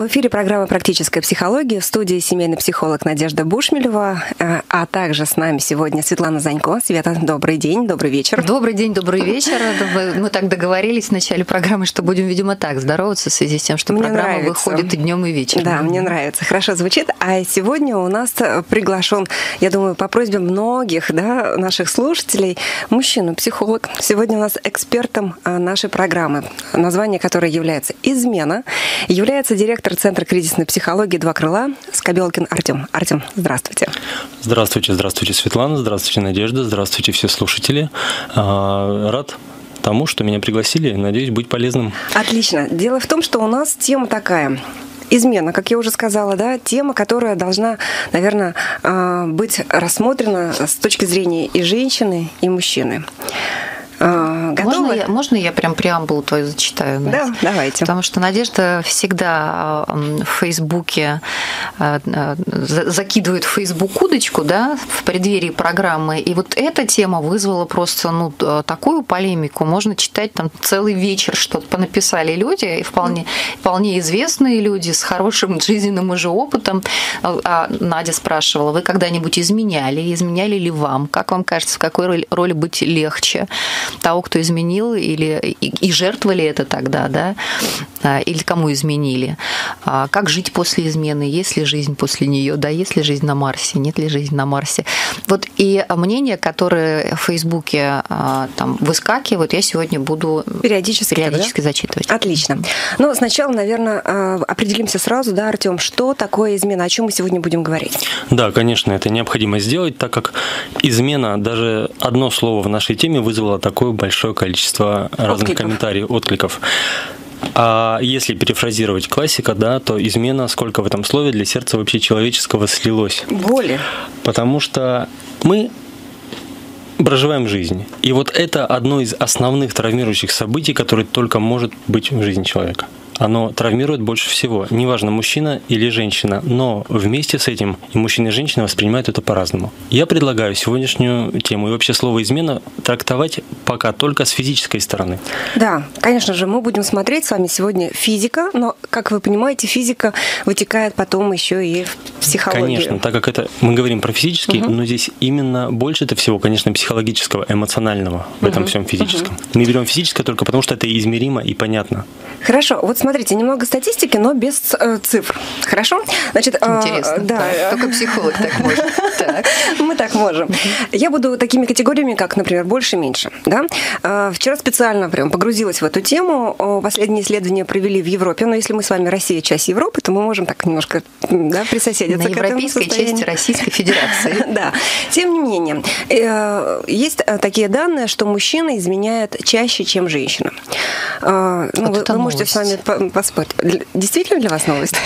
В эфире программа «Практическая психология» в студии семейный психолог Надежда Бушмелева, э, а также с нами сегодня Светлана Занько. Света, добрый день, добрый вечер. Добрый день, добрый вечер. Мы так договорились в начале программы, что будем, видимо, так здороваться в связи с тем, что мне программа нравится. выходит и днем, и вечером. Да, мне нравится. Хорошо звучит. А сегодня у нас приглашен, я думаю, по просьбе многих да, наших слушателей, мужчина, психолог. Сегодня у нас экспертом а, нашей программы, название которой является «Измена», является директор директор Центра кризисной психологии «Два крыла» Скобелкин Артем. Артем, здравствуйте. Здравствуйте, здравствуйте, Светлана, здравствуйте, Надежда, здравствуйте, все слушатели. А, рад тому, что меня пригласили, надеюсь, быть полезным. Отлично. Дело в том, что у нас тема такая измена, как я уже сказала, да, тема, которая должна, наверное, а, быть рассмотрена с точки зрения и женщины, и мужчины. А, готовы? Можно я, можно я прям преамбулу твою зачитаю? Настя? Да, давайте. Потому что Надежда всегда в Фейсбуке а, а, закидывает в Фейсбук удочку, да, в преддверии программы. И вот эта тема вызвала просто ну, такую полемику. Можно читать там целый вечер, что понаписали люди, и вполне, вполне известные люди с хорошим жизненным уже опытом. А Надя спрашивала, вы когда-нибудь изменяли? Изменяли ли вам? Как вам кажется, в какой роли быть легче? Того, кто изменил, или и, и жертвовали это тогда, да, а, или кому изменили. А, как жить после измены, есть ли жизнь после нее, да, есть ли жизнь на Марсе, нет ли жизни на Марсе. Вот и мнения, которые в Фейсбуке а, там выскакивают, я сегодня буду периодически, периодически да? зачитывать. Отлично. Ну, сначала, наверное, определимся сразу, да, Артем, что такое измена, о чем мы сегодня будем говорить? Да, конечно, это необходимо сделать, так как измена, даже одно слово в нашей теме вызвало такое такое большое количество разных откликов. комментариев, откликов. А если перефразировать классика, да, то измена, сколько в этом слове для сердца вообще человеческого слилось. Боли. Потому что мы проживаем жизнь. И вот это одно из основных травмирующих событий, которое только может быть в жизни человека оно травмирует больше всего. Неважно, мужчина или женщина, но вместе с этим и мужчина, и женщина воспринимают это по-разному. Я предлагаю сегодняшнюю тему и вообще слово «измена» трактовать пока только с физической стороны. Да, конечно же, мы будем смотреть с вами сегодня физика, но, как вы понимаете, физика вытекает потом еще и в психологию. Конечно, так как это мы говорим про физический, угу. но здесь именно больше это всего, конечно, психологического, эмоционального в этом всем физическом. Угу. Мы берем физическое только потому, что это измеримо и понятно. Хорошо, вот смотрите, смотрите, немного статистики, но без э, цифр. Хорошо? Значит, э, Интересно. Э, да. Только психолог так может. Мы так можем. Я буду такими категориями, как, например, больше меньше. Да? Э, вчера специально прям погрузилась в эту тему. Последние исследования провели в Европе. Но если мы с вами Россия, часть Европы, то мы можем так немножко да, присоседиться На к европейской части Российской Федерации. Да. Тем не менее, э, есть такие данные, что мужчина изменяет чаще, чем женщина. Ну, вы можете с вами поспорить. Действительно для вас новость?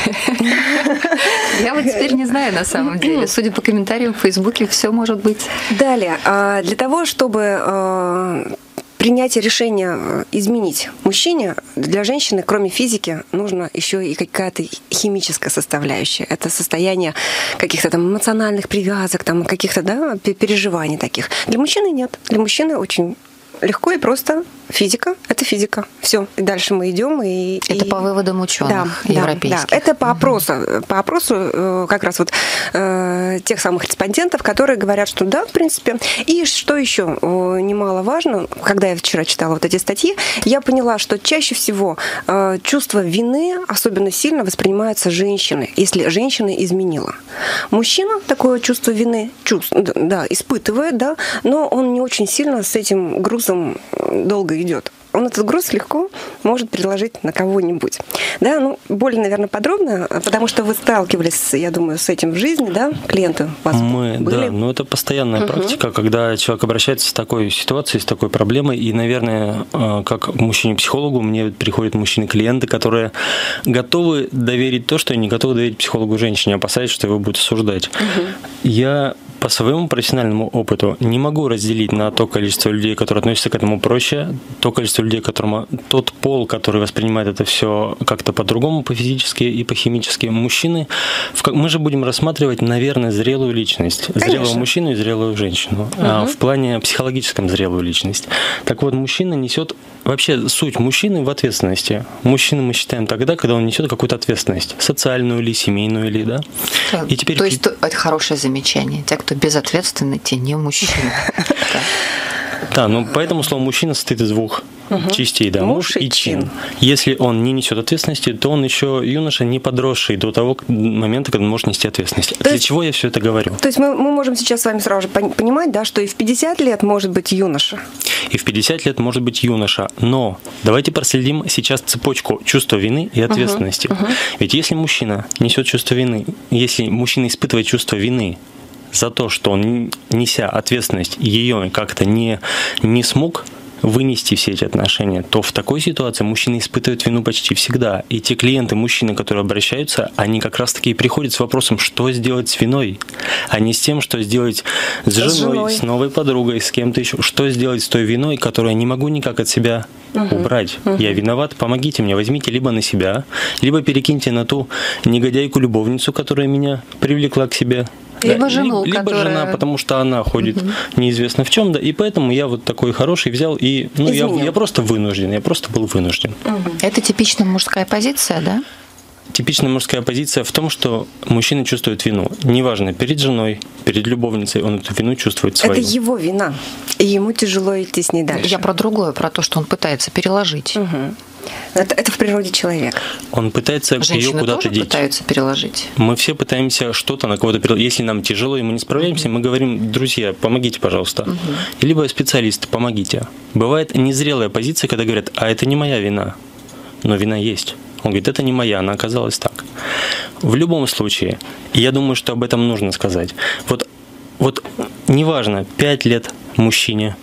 Я вот теперь не знаю на самом деле. Судя по комментариям в Фейсбуке, все может быть. Далее, а, для того, чтобы а, принятие решения э, изменить мужчине для женщины, кроме физики, нужно еще и какая-то химическая составляющая. Это состояние каких-то там эмоциональных привязок, там каких-то да, переживаний таких. Для мужчины нет. Для мужчины очень легко и просто физика — это физика. Все. И дальше мы идем. И, это и... по выводам ученых да, европейских. Да, это по опросу, mm по опросу э, как раз вот э, тех самых респондентов, которые говорят, что да, в принципе. И что еще э, немаловажно, когда я вчера читала вот эти статьи, я поняла, что чаще всего э, чувство вины особенно сильно воспринимается женщиной, если женщина изменила. Мужчина такое чувство вины чувств, да, испытывает, да, но он не очень сильно с этим грузом долго идет он этот груз легко может предложить на кого-нибудь. Да, ну, более, наверное, подробно, потому что вы сталкивались, я думаю, с этим в жизни, да, клиенты у вас Мы, были? да, ну это постоянная угу. практика, когда человек обращается с такой ситуацией, с такой проблемой, и, наверное, э, как мужчине-психологу, мне приходят мужчины-клиенты, которые готовы доверить то, что не готовы доверить психологу женщине, опасаясь, что его будут осуждать. Угу. Я по своему профессиональному опыту не могу разделить на то количество людей, которые относятся к этому проще, то количество людей, которым тот пол, который воспринимает это все как-то по-другому, по-физически и по-химически, мужчины, мы же будем рассматривать, наверное, зрелую личность. Конечно. Зрелого мужчину и зрелую женщину. Угу. А в плане психологическом зрелую личность. Так вот, мужчина несет вообще суть мужчины в ответственности. Мужчину мы считаем тогда, когда он несет какую-то ответственность, социальную или семейную или, да. И теперь... То есть это хорошее замечание. Те, кто безответственны, те не мужчины. Да, ну поэтому слово мужчина состоит из двух угу. частей, да, муж, муж и чин. чин. Если он не несет ответственности, то он еще юноша не подросший до того момента, когда он может нести ответственность. То Для есть, чего я все это говорю? То есть мы, мы можем сейчас с вами сразу же понимать, да, что и в 50 лет может быть юноша. И в 50 лет может быть юноша. Но давайте проследим сейчас цепочку чувства вины и ответственности. Угу, угу. Ведь если мужчина несет чувство вины, если мужчина испытывает чувство вины за то, что он, неся ответственность, ее как-то не, не смог вынести все эти отношения, то в такой ситуации мужчина испытывает вину почти всегда. И те клиенты, мужчины, которые обращаются, они как раз-таки и приходят с вопросом, что сделать с виной, а не с тем, что сделать с, с женой, женой, с новой подругой, с кем-то еще. Что сделать с той виной, которую я не могу никак от себя угу. убрать. Угу. Я виноват, помогите мне, возьмите либо на себя, либо перекиньте на ту негодяйку-любовницу, которая меня привлекла к себе, либо жену, либо которая... жена, потому что она ходит угу. неизвестно в чем, да, и поэтому я вот такой хороший взял и, ну, я, я просто вынужден, я просто был вынужден. Угу. Это типичная мужская позиция, да? Типичная мужская позиция в том, что мужчина чувствует вину. Неважно, перед женой, перед любовницей, он эту вину чувствует свою. Это его вина, и ему тяжело идти с ней дальше. Я про другое, про то, что он пытается переложить. Угу. Это, это в природе человека. Он пытается Женщины ее куда-то деть. пытаются переложить. Мы все пытаемся что-то на кого-то переложить. Если нам тяжело, и мы не справляемся, мы говорим, друзья, помогите, пожалуйста. Угу. Либо специалисты, помогите. Бывает незрелая позиция, когда говорят, а это не моя вина. Но вина есть. Он говорит, это не моя, она оказалась так. В любом случае, я думаю, что об этом нужно сказать. Вот, вот неважно, 5 лет мужчине,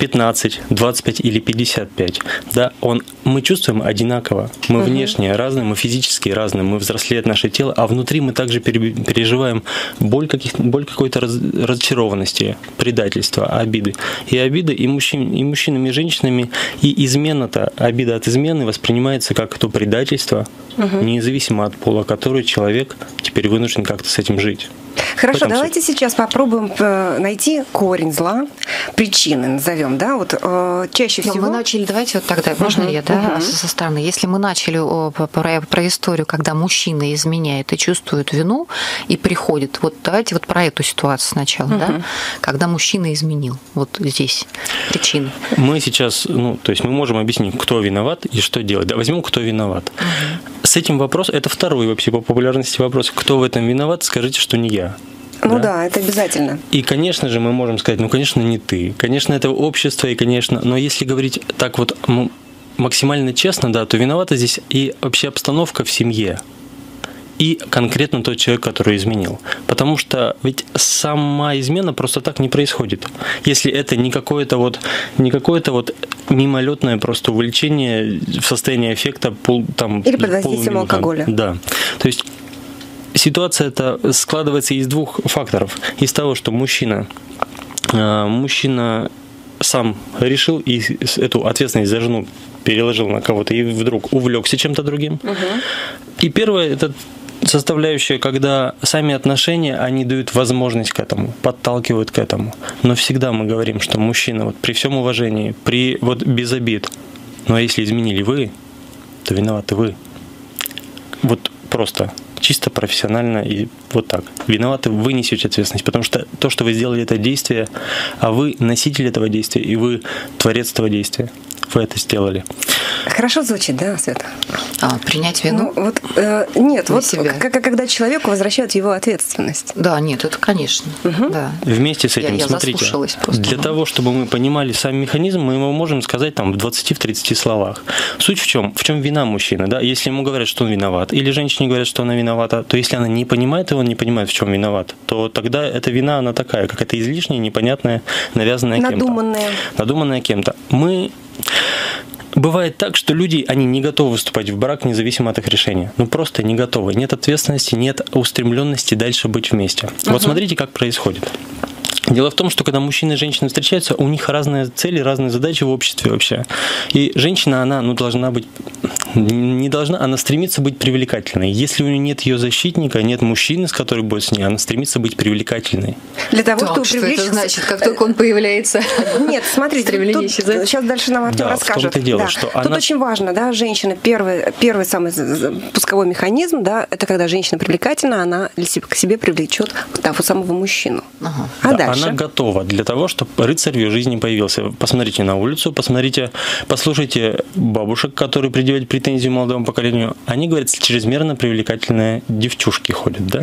15, 25 или 55, да, он, мы чувствуем одинаково. Мы угу. внешне разные, мы физически разные, мы взрослеет наше тело, а внутри мы также переживаем боль, каких, боль какой-то раз, разочарованности, предательства, обиды. И обиды и, мужчин, и мужчинами, и женщинами, и измена-то, обида от измены воспринимается как то предательство, угу. независимо от пола, который человек теперь вынужден как-то с этим жить. Хорошо, давайте суть. сейчас попробуем э, найти корень зла, причины назовем, да, вот э, чаще всего. мы начали, давайте вот тогда, можно uh-huh, я, да, uh-huh. со стороны, если мы начали про, про историю, когда мужчина изменяет и чувствует вину и приходит, вот давайте вот про эту ситуацию сначала, uh-huh. да, когда мужчина изменил, вот здесь причины. Мы сейчас, ну, то есть мы можем объяснить, кто виноват и что делать. Да, возьмем, кто виноват. Uh-huh. С этим вопросом, это второй вообще по популярности вопрос, кто в этом виноват, скажите, что не я. Ну да? да, это обязательно. И, конечно же, мы можем сказать, ну, конечно, не ты. Конечно, это общество, и, конечно, но если говорить так вот максимально честно, да, то виновата здесь и вообще обстановка в семье и конкретно тот человек, который изменил. Потому что ведь сама измена просто так не происходит. Если это не какое-то вот, не какое-то вот мимолетное просто увлечение в состоянии эффекта пол, там, Или под воздействием алкоголя. Да. То есть ситуация это складывается из двух факторов. Из того, что мужчина, э, мужчина сам решил и эту ответственность за жену переложил на кого-то и вдруг увлекся чем-то другим. Угу. И первое это составляющая, когда сами отношения, они дают возможность к этому, подталкивают к этому. Но всегда мы говорим, что мужчина, вот при всем уважении, при вот без обид, но если изменили вы, то виноваты вы. Вот просто чисто профессионально и вот так. Виноваты вы несете ответственность, потому что то, что вы сделали, это действие, а вы носитель этого действия, и вы творец этого действия. Вы это сделали. Хорошо звучит, да, Света? А, принять вину? Ну, вот, э, нет, вот себя. Как, когда человеку возвращают его ответственность. Да, нет, это конечно. Угу. Да. Вместе с этим, я, я смотрите, просто, для ну. того, чтобы мы понимали сам механизм, мы его можем сказать там в 20-30 словах. Суть в чем? В чем вина мужчины? Да? Если ему говорят, что он виноват, или женщине говорят, что она виновата, то если она не понимает, и он не понимает, в чем виноват, то тогда эта вина, она такая, как это излишняя, непонятная, навязанная кем-то. Надуманная. Надуманная кем-то. Мы Бывает так, что люди, они не готовы вступать в брак независимо от их решения. Ну просто не готовы. Нет ответственности, нет устремленности дальше быть вместе. Uh-huh. Вот смотрите, как происходит. Дело в том, что когда мужчины и женщины встречаются, у них разные цели, разные задачи в обществе вообще. И женщина, она ну, должна быть, не должна, она стремится быть привлекательной. Если у нее нет ее защитника, нет мужчины, с которым будет с ней, она стремится быть привлекательной. Для того, так, чтобы что привлечь... это значит, как только он появляется? Нет, смотрите, тут, сейчас дальше нам Артем да, расскажет. В дело, да. что тут она... очень важно, да, женщина, первый, первый самый пусковой механизм, да, это когда женщина привлекательна, она к себе привлечет того самого мужчину. Ага. А да, дальше? Она готова для того, чтобы рыцарь в ее жизни появился. Посмотрите на улицу, посмотрите, послушайте бабушек, которые предъявляют претензии молодому поколению. Они говорят, чрезмерно привлекательные девчушки ходят, да?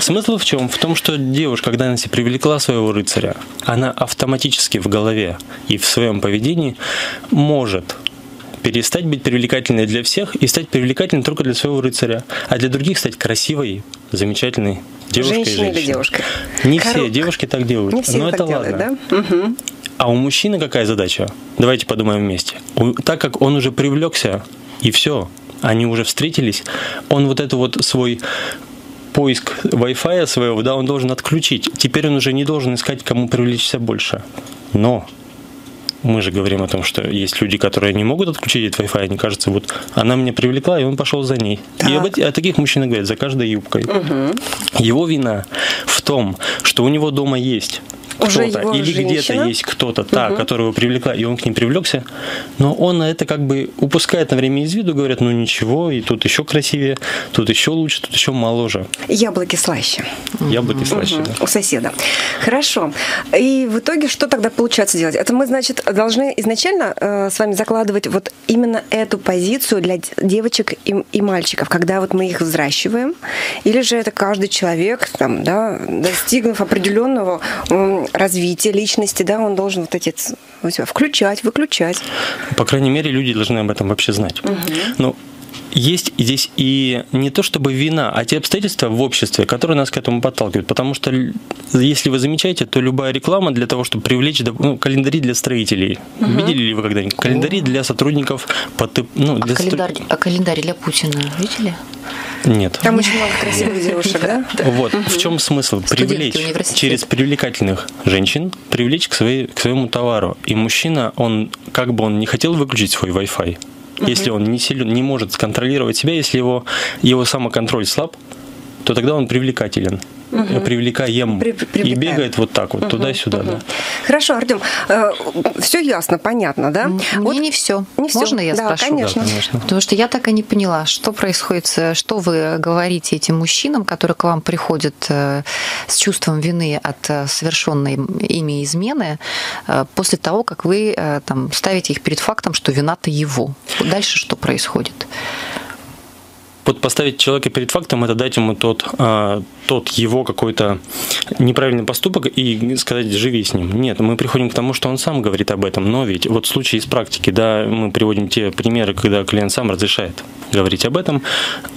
Смысл в чем? В том, что девушка, когда она себе привлекла своего рыцаря, она автоматически в голове и в своем поведении может перестать быть привлекательной для всех и стать привлекательной только для своего рыцаря, а для других стать красивой, замечательной девушкой Женщина и или девушкой? Не Коро... все девушки так делают. Не все но так это делают, ладно. да? Угу. А у мужчины какая задача? Давайте подумаем вместе. Так как он уже привлекся, и все, они уже встретились, он вот это вот свой поиск Wi-Fi своего, да, он должен отключить. Теперь он уже не должен искать, кому привлечься больше. Но мы же говорим о том, что есть люди, которые не могут отключить этот Wi-Fi, они кажется, вот она меня привлекла, и он пошел за ней. Так. И об, о таких мужчинах говорят, за каждой юбкой. Угу. Его вина в том, что у него дома есть кто-то, или где-то есть кто-то, та, угу. которого привлекла, и он к ним привлекся, но он это как бы упускает на время из виду, говорят, ну ничего, и тут еще красивее, тут еще лучше, тут еще моложе. Яблоки слаще. Яблоки слаще, да. У соседа. Хорошо. И в итоге что тогда получается делать? Это мы, значит, должны изначально э, с вами закладывать вот именно эту позицию для девочек и, и мальчиков, когда вот мы их взращиваем, или же это каждый человек, там, да, достигнув определенного развития личности, да, он должен вот эти включать, выключать. По крайней мере, люди должны об этом вообще знать. Угу. Ну, есть здесь и не то чтобы вина, а те обстоятельства в обществе, которые нас к этому подталкивают. Потому что, если вы замечаете, то любая реклама для того, чтобы привлечь ну, календари для строителей. Угу. Видели ли вы когда-нибудь? Календари для сотрудников... Ну, для а, календарь, стро... а календарь для Путина видели? Нет. Там очень много красивых девушек, да? Вот. В чем смысл? Привлечь через привлекательных женщин, привлечь к, своей, к своему товару. И мужчина, он, как бы он не хотел выключить свой Wi-Fi, если он не силен, не может сконтролировать себя, если его, его самоконтроль слаб, то тогда он привлекателен угу. привлекаем При, и бегает вот так вот угу, туда-сюда. Угу. Да. Хорошо, Артем, э, все ясно, понятно, да? Мне вот, не все. Не все. Можно я да, спрошу? Конечно. Да, конечно. Потому что я так и не поняла, что происходит, что вы говорите этим мужчинам, которые к вам приходят э, с чувством вины от э, совершенной ими измены, после того, как вы там ставите их перед фактом, что вина-то его. Дальше что происходит? Вот поставить человека перед фактом, это дать ему тот, а, тот его какой-то неправильный поступок и сказать, живи с ним. Нет, мы приходим к тому, что он сам говорит об этом. Но ведь вот в случае из практики, да, мы приводим те примеры, когда клиент сам разрешает говорить об этом.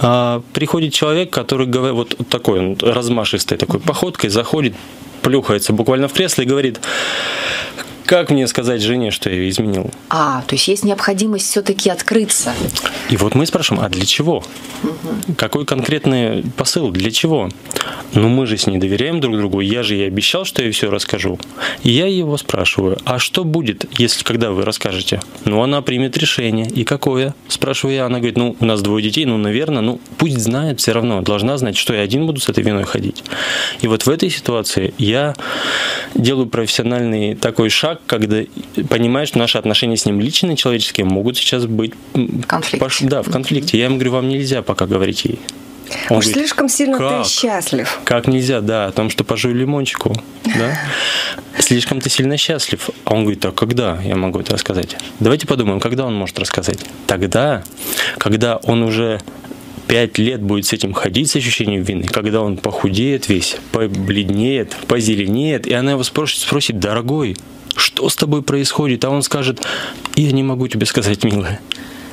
А, приходит человек, который говорит, вот такой он размашистой такой походкой, заходит, плюхается буквально в кресло и говорит, как мне сказать жене, что я ее изменил? А, то есть есть необходимость все-таки открыться. И вот мы спрашиваем, а для чего? Угу. Какой конкретный посыл? Для чего? Ну, мы же с ней доверяем друг другу. Я же ей обещал, что я все расскажу. И я его спрашиваю, а что будет, если когда вы расскажете? Ну, она примет решение. И какое? Спрашиваю я. Она говорит, ну, у нас двое детей, ну, наверное, ну, пусть знает все равно. Должна знать, что я один буду с этой виной ходить. И вот в этой ситуации я делаю профессиональный такой шаг, когда понимаешь, что наши отношения с ним личные, человеческие, могут сейчас быть Конфликт. Пош... да, в конфликте. Я ему говорю, вам нельзя пока говорить ей. Он Уж говорит, слишком сильно как? ты счастлив. Как нельзя, да, о том, что пожуй лимончику, да. Слишком ты сильно счастлив. А он говорит, а когда я могу это рассказать? Давайте подумаем, когда он может рассказать? Тогда, когда он уже пять лет будет с этим ходить, с ощущением вины, когда он похудеет весь, побледнеет, позеленеет, и она его спросит, спросит, дорогой, что с тобой происходит? А он скажет, я не могу тебе сказать, милая.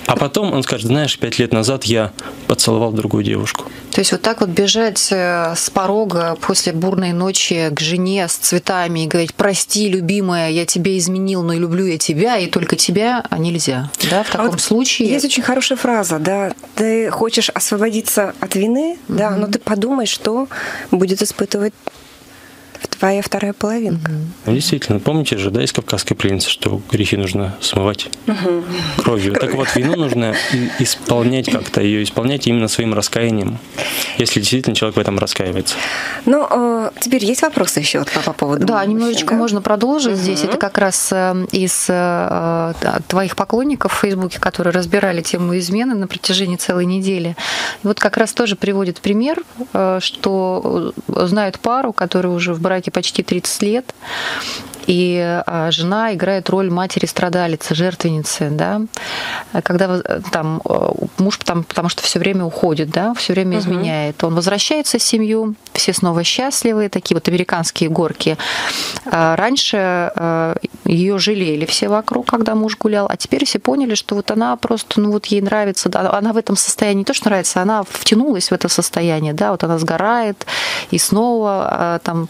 А потом он скажет, знаешь, пять лет назад я поцеловал другую девушку. То есть вот так вот бежать э, с порога после бурной ночи к жене с цветами и говорить, прости, любимая, я тебе изменил, но и люблю я тебя, и только тебя, а нельзя. Да, в а таком а вот случае... Есть очень хорошая фраза, да, ты хочешь освободиться от вины, mm-hmm. да, но ты подумай, что будет испытывать твоя вторая половинка. Ну, действительно, помните же, да, из «Кавказской пленницы», что грехи нужно смывать кровью. Так вот, вину нужно исполнять как-то, ее исполнять именно своим раскаянием, если действительно человек в этом раскаивается. Ну, э, теперь есть вопросы еще вот по поводу Да, немножечко да? можно продолжить здесь. Это как раз э, из э, твоих поклонников в Фейсбуке, которые разбирали тему измены на протяжении целой недели. Вот как раз тоже приводит пример, что знают пару, которая уже в браке почти 30 лет, и а, жена играет роль матери-страдалицы, жертвенницы, да, когда э, там э, муж там, потому что все время уходит, да, все время изменяет, он возвращается в семью, все снова счастливы, такие вот американские горки. А Раньше ее жалели все вокруг, когда муж гулял, а теперь все поняли, что вот она просто, ну вот ей нравится, она в этом состоянии не то, что нравится, она втянулась в это состояние, да, вот она сгорает и снова а, там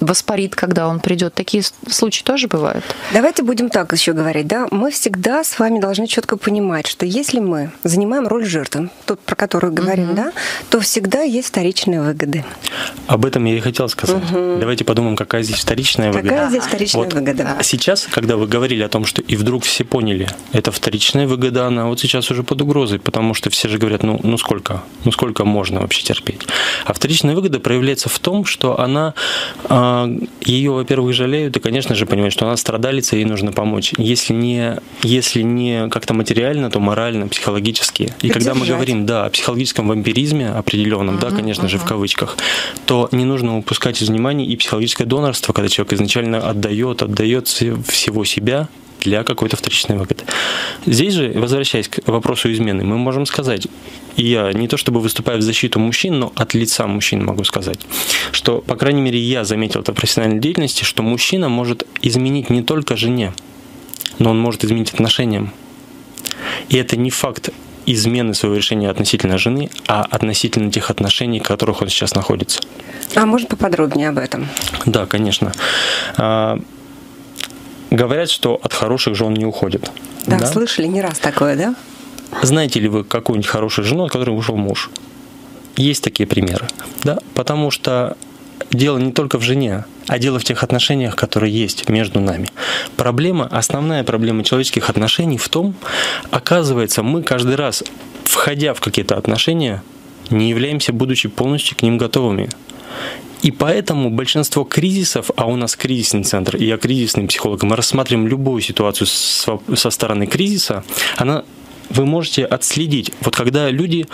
воспарит, когда он придет. Такие случаи тоже бывают. Давайте будем так еще говорить, да. Мы всегда с вами должны четко понимать, что если мы занимаем роль жертвы, тот, про которую говорим, да, то всегда есть вторичные выгоды. Об этом я и хотел сказать. Давайте подумаем, какая здесь вторичная выгода. Какая здесь вторичная Вот выгода? Сейчас, когда вы говорили о том, что и вдруг все поняли, это вторичная выгода, она вот сейчас уже под угрозой, потому что все же говорят, ну, ну сколько, ну сколько можно вообще терпеть. А вторичная выгода проявляется в том, что она, а, ее, во-первых, жалеют, и, конечно же, понимают, что она страдалица, ей нужно помочь. Если не, если не как-то материально, то морально, психологически. И когда мы Поддержать. говорим, да, о психологическом вампиризме определенном, да, конечно же, в кавычках, то не нужно упускать из внимания и психологическое донорство, когда человек изначально отдает, отдает се- всего себя для какой-то вторичной выгоды. Здесь же, возвращаясь к вопросу измены, мы можем сказать, и я не то чтобы выступаю в защиту мужчин, но от лица мужчин могу сказать, что, по крайней мере, я заметил это в профессиональной деятельности, что мужчина может изменить не только жене, но он может изменить отношениям. И это не факт измены своего решения относительно жены, а относительно тех отношений, в которых он сейчас находится. А можно поподробнее об этом? Да, конечно. Говорят, что от хороших жен не уходят. Да, слышали не раз такое, да? Знаете ли вы какую-нибудь хорошую жену, от которой ушел муж? Есть такие примеры, да? Потому что дело не только в жене, а дело в тех отношениях, которые есть между нами. Проблема, основная проблема человеческих отношений в том, оказывается, мы каждый раз, входя в какие-то отношения, не являемся, будучи полностью к ним готовыми. И поэтому большинство кризисов, а у нас кризисный центр, и я кризисный психолог, мы рассматриваем любую ситуацию со, стороны кризиса, она, вы можете отследить, вот когда люди,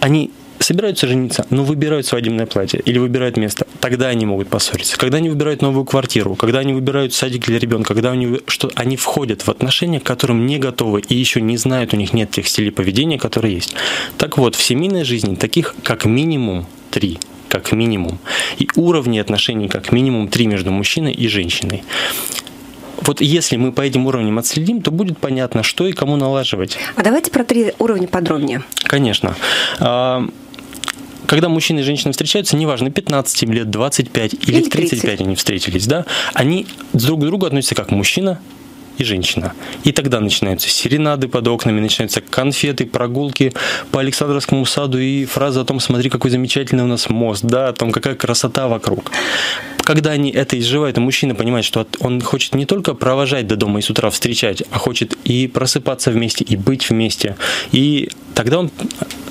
они собираются жениться, но выбирают свадебное платье или выбирают место, тогда они могут поссориться. Когда они выбирают новую квартиру, когда они выбирают садик для ребенка, когда они, что они входят в отношения, к которым не готовы и еще не знают, у них нет тех стилей поведения, которые есть. Так вот, в семейной жизни таких как минимум три как минимум. И уровни отношений как минимум три между мужчиной и женщиной. Вот если мы по этим уровням отследим, то будет понятно, что и кому налаживать. А давайте про три уровня подробнее. Конечно. А, Когда мужчина и женщина встречаются, неважно, 15 им лет, 25 или, Или в 35 30. они встретились, да, они друг к другу относятся как мужчина и женщина. И тогда начинаются серенады под окнами, начинаются конфеты, прогулки по Александровскому саду и фраза о том, смотри, какой замечательный у нас мост, да, о том, какая красота вокруг. Когда они это изживают, и мужчина понимает, что он хочет не только провожать до дома и с утра встречать, а хочет и просыпаться вместе, и быть вместе. И тогда он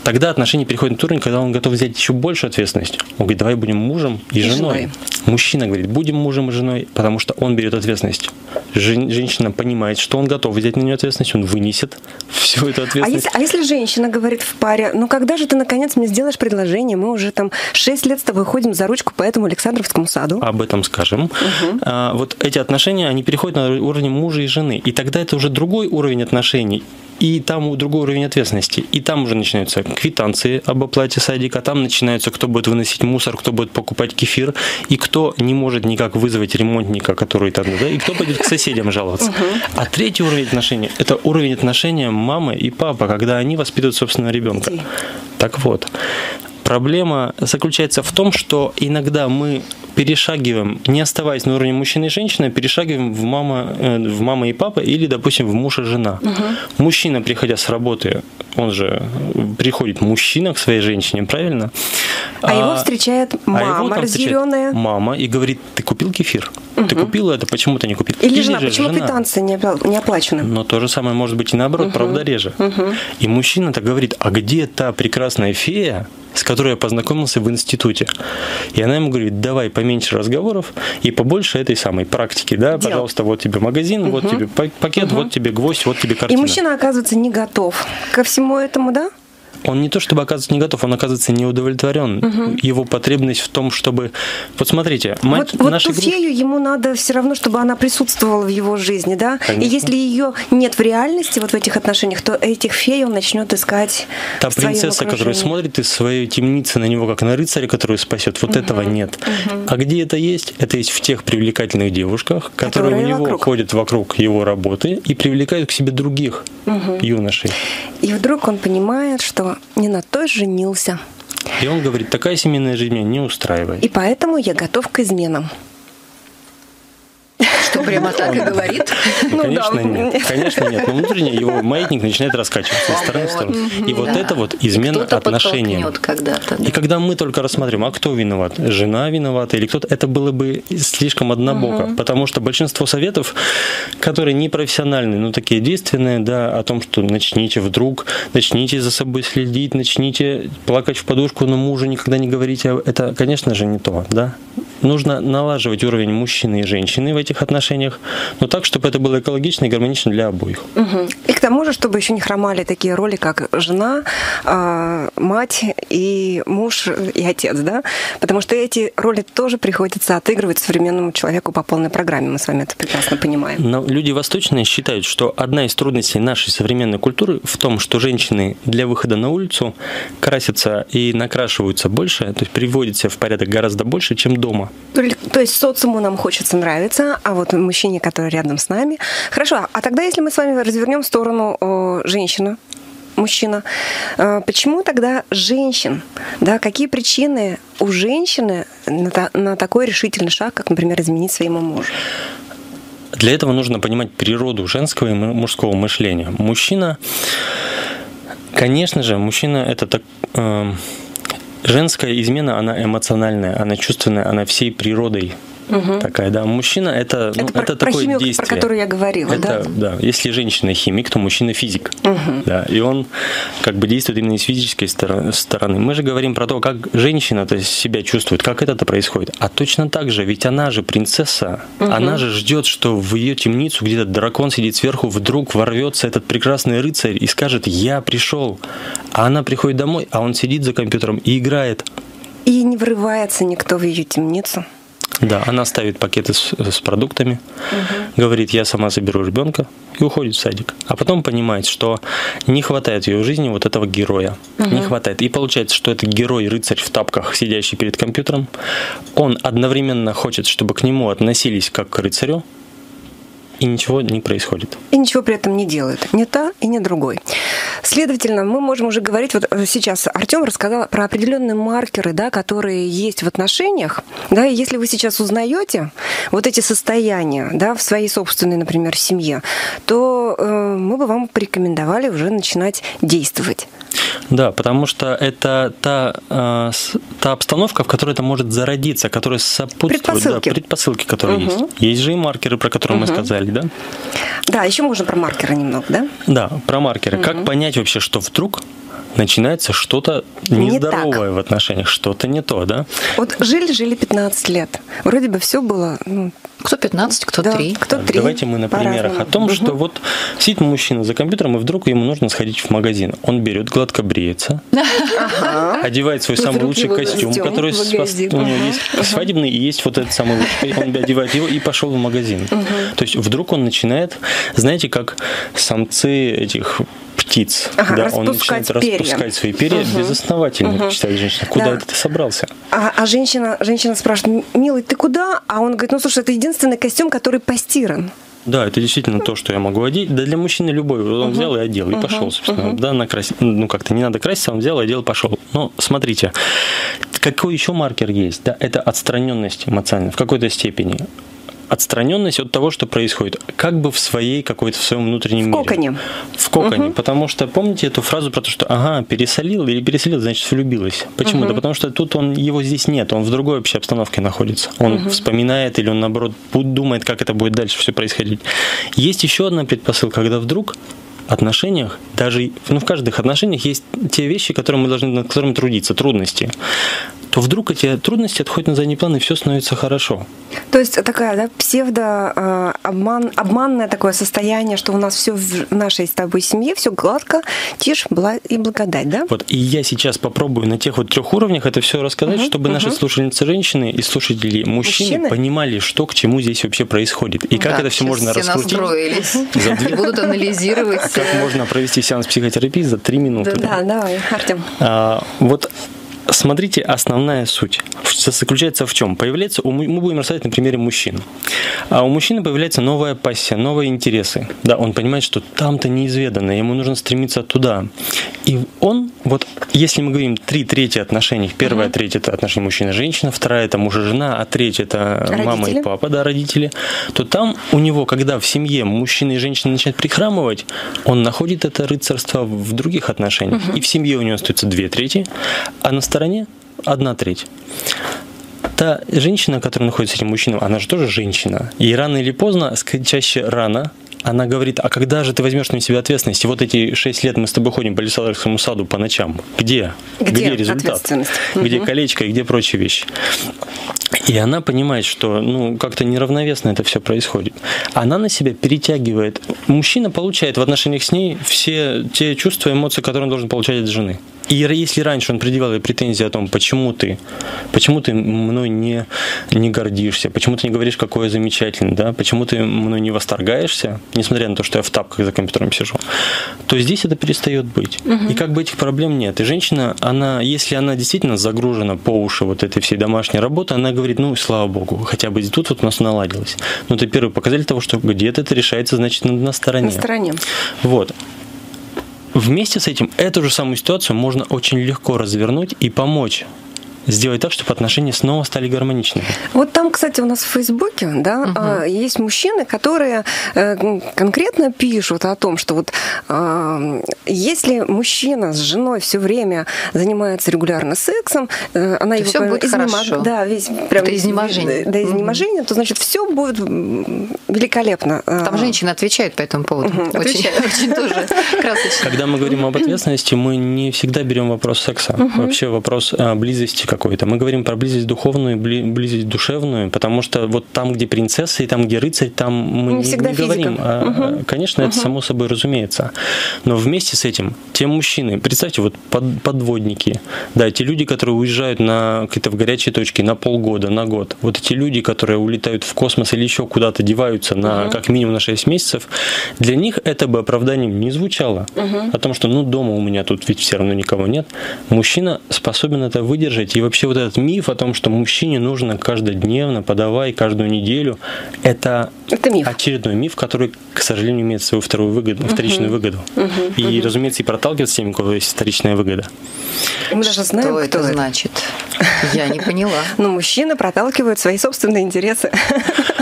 тогда отношения переходят на уровень, когда он готов взять еще больше ответственность. Он говорит, давай будем мужем и, И женой. женой. Мужчина говорит, будем мужем и женой, потому что он берет ответственность. Жен- женщина понимает, что он готов взять на нее ответственность, он вынесет всю эту А ответственность. если, а если женщина говорит в паре, ну когда же ты наконец мне сделаешь предложение? Мы уже там 6 лет с тобой ходим за ручку по этому Александровскому саду. об этом скажем. А, вот эти отношения, они переходят на уровень мужа и жены. И тогда это уже другой уровень отношений. И там другой уровень ответственности. И там уже начинаются квитанции об оплате садика, там начинаются, кто будет выносить мусор, кто будет покупать кефир, и кто не может никак вызвать ремонтника, который там, да, и кто пойдет к соседям жаловаться. А третий уровень отношений – это уровень отношения мамы и папы, когда они воспитывают собственного ребенка. Так вот, проблема заключается в том, что иногда мы перешагиваем, не оставаясь на уровне мужчины и женщины, а перешагиваем в мама, э, в мама и папа или, допустим, в муж и жена. Мужчина, приходя с работы, он же приходит мужчина к своей женщине, правильно? А, его встречает мама а разъяренная. Мама и говорит, ты купил кефир? Угу. Ты купил это, почему ты не купил? Или, Или жена, почему жена? квитанция не оплачена? Но то же самое может быть и наоборот, угу. правда реже. Угу. И мужчина-то говорит, а где та прекрасная фея, с которой я познакомился в институте. И она ему говорит, давай поменьше разговоров и побольше этой самой практики, да, Дел. пожалуйста, вот тебе магазин, угу. вот тебе пакет, угу. вот тебе гвоздь, вот тебе картина. И мужчина оказывается не готов ко всему этому, да? Он не то чтобы оказывается не готов, он оказывается не удовлетворен. Угу. Его потребность в том, чтобы... Вот смотрите, мать вот, вот ту группы... фею ему надо все равно, чтобы она присутствовала в его жизни, да? Конечно. И если ее нет в реальности, вот в этих отношениях, то этих фей он начнет искать Та принцесса, которая смотрит из своей темницы на него, как на рыцаря, который спасет, вот угу. этого нет. Угу. А где это есть? Это есть в тех привлекательных девушках, которые, которые у него вокруг. ходят вокруг его работы и привлекают к себе других угу. юношей. И вдруг он понимает, что не на той женился. И он говорит, такая семейная жизнь меня не устраивает. И поэтому я готов к изменам. Что прямо так и говорит? Ну, конечно, нет. Конечно, нет. Но внутренне его маятник начинает раскачиваться из стороны в сторону. И вот это вот измена отношениям. И когда мы только рассматриваем, а кто виноват? Жена виновата или кто-то? Это было бы слишком однобоко. Потому что большинство советов, которые не профессиональные, но такие действенные, да, о том, что начните вдруг, начните за собой следить, начните плакать в подушку, но мужу никогда не говорите, это, конечно же, не то, да нужно налаживать уровень мужчины и женщины в этих отношениях, но так, чтобы это было экологично и гармонично для обоих. Угу. И к тому же, чтобы еще не хромали такие роли, как жена, а, мать и муж и отец, да? Потому что эти роли тоже приходится отыгрывать современному человеку по полной программе. Мы с вами это прекрасно понимаем. Но люди восточные считают, что одна из трудностей нашей современной культуры в том, что женщины для выхода на улицу красятся и накрашиваются больше, то есть приводят себя в порядок гораздо больше, чем дома. То есть социуму нам хочется нравиться, а вот мужчине, который рядом с нами. Хорошо, а тогда если мы с вами развернем в сторону о, женщины, мужчина. Э, почему тогда женщин? Да, какие причины у женщины на, на такой решительный шаг, как, например, изменить своему мужу? Для этого нужно понимать природу женского и мужского мышления. Мужчина, конечно же, мужчина это так, э, Женская измена, она эмоциональная, она чувственная, она всей природой угу. такая, да. Мужчина это, ну, это, про, это про такое химию, действие. Про которую я говорила, это, да? Да. Если женщина химик, то мужчина физик. Угу. Да. И он как бы действует именно с физической стороны. Мы же говорим про то, как женщина -то себя чувствует, как это происходит. А точно так же, ведь она же принцесса, угу. она же ждет, что в ее темницу где-то дракон сидит сверху, вдруг ворвется этот прекрасный рыцарь и скажет, я пришел. А она приходит домой, а он сидит за компьютером и играет. И не врывается никто в ее темницу. Да, она ставит пакеты с, с продуктами, угу. говорит, я сама заберу ребенка и уходит в садик. А потом понимает, что не хватает в ее жизни вот этого героя. Угу. Не хватает. И получается, что это герой-рыцарь в тапках, сидящий перед компьютером. Он одновременно хочет, чтобы к нему относились как к рыцарю, и ничего не происходит. И ничего при этом не делают. Ни та и ни другой. Следовательно, мы можем уже говорить, вот э, сейчас Артем рассказал про определенные маркеры, да, которые есть в отношениях. Да, и если вы сейчас узнаете вот эти состояния да, в своей собственной, например, семье, то э, мы бы вам порекомендовали уже начинать действовать. Да, потому что это та, э, та обстановка, в которой это может зародиться, которая сопутствует предпосылки, да, предпосылки которые угу. есть. Есть же и маркеры, про которые угу. мы сказали, да? Да, еще можно про маркеры немного, да? Да, про маркеры. Угу. Как понять вообще, что вдруг начинается что-то нездоровое не в отношениях, что-то не то, да? Вот жили-жили 15 лет. Вроде бы все было ну, кто 15, кто да, 3. Кто 3. Давайте мы на примерах о том, угу. что вот сидит мужчина за компьютером, и вдруг ему нужно сходить в магазин. Он берет, гладко бреется, ага. одевает свой самый лучший костюм, который у него есть свадебный, и есть вот этот самый лучший. Он одевает его и пошел в магазин. То есть вдруг он начинает, знаете, как самцы этих птиц. Ага, да, он начинает перья. распускать свои перья угу. безосновательно, угу. считает женщина. Куда да. это ты собрался? А, а женщина, женщина спрашивает, милый, ты куда? А он говорит, ну слушай, это единственный костюм, который постиран. Да, это действительно то, что я могу одеть. Да для мужчины любой. Он uh взял и одел, и uh пошел, собственно. uh Да, накрасить. Ну, как-то не надо краситься, он взял, одел, пошел. Но смотрите, какой еще маркер есть? Да, это отстраненность эмоциональная в какой-то степени отстраненность от того, что происходит, как бы в своей какой-то в своем внутреннем в мире. Коконе. В коконе. Угу. Потому что помните эту фразу про то, что ага, пересолил или переселил, значит влюбилась. Почему? Угу. Да потому что тут он его здесь нет, он в другой вообще обстановке находится. Он угу. вспоминает или он наоборот думает, как это будет дальше все происходить. Есть еще одна предпосылка, когда вдруг отношениях, даже ну, в каждых отношениях есть те вещи, которые мы должны, над которыми трудиться, трудности то вдруг эти трудности отходят на задний план, и все становится хорошо. То есть такая, да, псевдо э, обман, обманное такое состояние, что у нас все в нашей с тобой семье, все гладко, тишь и благодать, да? Вот, и я сейчас попробую на тех вот трех уровнях это все рассказать, угу, чтобы угу. наши слушательницы женщины и слушатели мужчины, мужчины понимали, что к чему здесь вообще происходит, и как да, это все можно все раскрутить. за... будут анализировать. Как можно провести сеанс психотерапии за три минуты. Да, давай, Артем. А, вот Смотрите, основная суть заключается в чем? Появляется, мы будем рассказать на примере мужчин. А у мужчины появляется новая пассия, новые интересы. Да, он понимает, что там-то неизведанно, ему нужно стремиться туда. И он, вот если мы говорим три трети отношений, первая uh-huh. треть это отношения мужчина-женщина, вторая это муж и жена, а третья это родители. мама и папа, да, родители, то там у него, когда в семье мужчина и женщина начинают прихрамывать, он находит это рыцарство в других отношениях. Uh-huh. И в семье у него остается две трети, а на стороне одна треть. Та женщина, которая находится с этим мужчиной, она же тоже женщина. И рано или поздно, чаще рано, она говорит, а когда же ты возьмешь на себя ответственность? И вот эти шесть лет мы с тобой ходим по Лисаларскому саду по ночам. Где? Где, где результат? Где угу. колечко и где прочие вещи? И она понимает, что ну, как-то неравновесно это все происходит. Она на себя перетягивает. Мужчина получает в отношениях с ней все те чувства, эмоции, которые он должен получать от жены. И если раньше он предъявлял ей претензии о том, почему ты, почему ты мной не, не гордишься, почему ты не говоришь, какое замечательное, да, почему ты мной не восторгаешься, несмотря на то, что я в тапках за компьютером сижу, то здесь это перестает быть. Угу. И как бы этих проблем нет. И женщина, она, если она действительно загружена по уши вот этой всей домашней работы, она говорит, ну, слава богу, хотя бы тут вот у нас наладилось. Но это первый показатель того, что где-то это решается, значит, на, на стороне. На стороне. Вот. Вместе с этим эту же самую ситуацию можно очень легко развернуть и помочь сделать так, чтобы отношения снова стали гармоничными. Вот там, кстати, у нас в Фейсбуке, да, угу. есть мужчины, которые э, конкретно пишут о том, что вот а, если мужчина с женой все время занимается регулярно сексом, э, она то его все будет изнемож... хорошо. Да, весь прям до изнеможения, до изнеможения, угу. то значит все будет великолепно. Там женщины отвечают по этому поводу. Угу. Очень, очень тоже красочно. Когда мы говорим об ответственности, мы не всегда берем вопрос секса. Угу. Вообще вопрос близости какой-то. Мы говорим про близость духовную, близость душевную, потому что вот там, где принцесса и там, где рыцарь, там мы не, не, не говорим. А, угу. Конечно, угу. это само собой разумеется. Но вместе с этим те мужчины, представьте, вот под, подводники, да, те люди, которые уезжают на какие-то в горячие точки на полгода, на год, вот эти люди, которые улетают в космос или еще куда-то деваются на угу. как минимум на 6 месяцев, для них это бы оправданием не звучало. Угу. О том, что ну дома у меня тут ведь все равно никого нет. Мужчина способен это выдержать и вообще вот этот миф о том, что мужчине нужно каждодневно, подавай каждую неделю, это, это миф. очередной миф, который, к сожалению, имеет свою вторую выгоду, угу. вторичную выгоду. Угу. И, угу. разумеется, и проталкивается теми, у кого есть вторичная выгода. Мы даже знаем, что это, это значит. Я не поняла. Ну, мужчины проталкивают свои собственные интересы.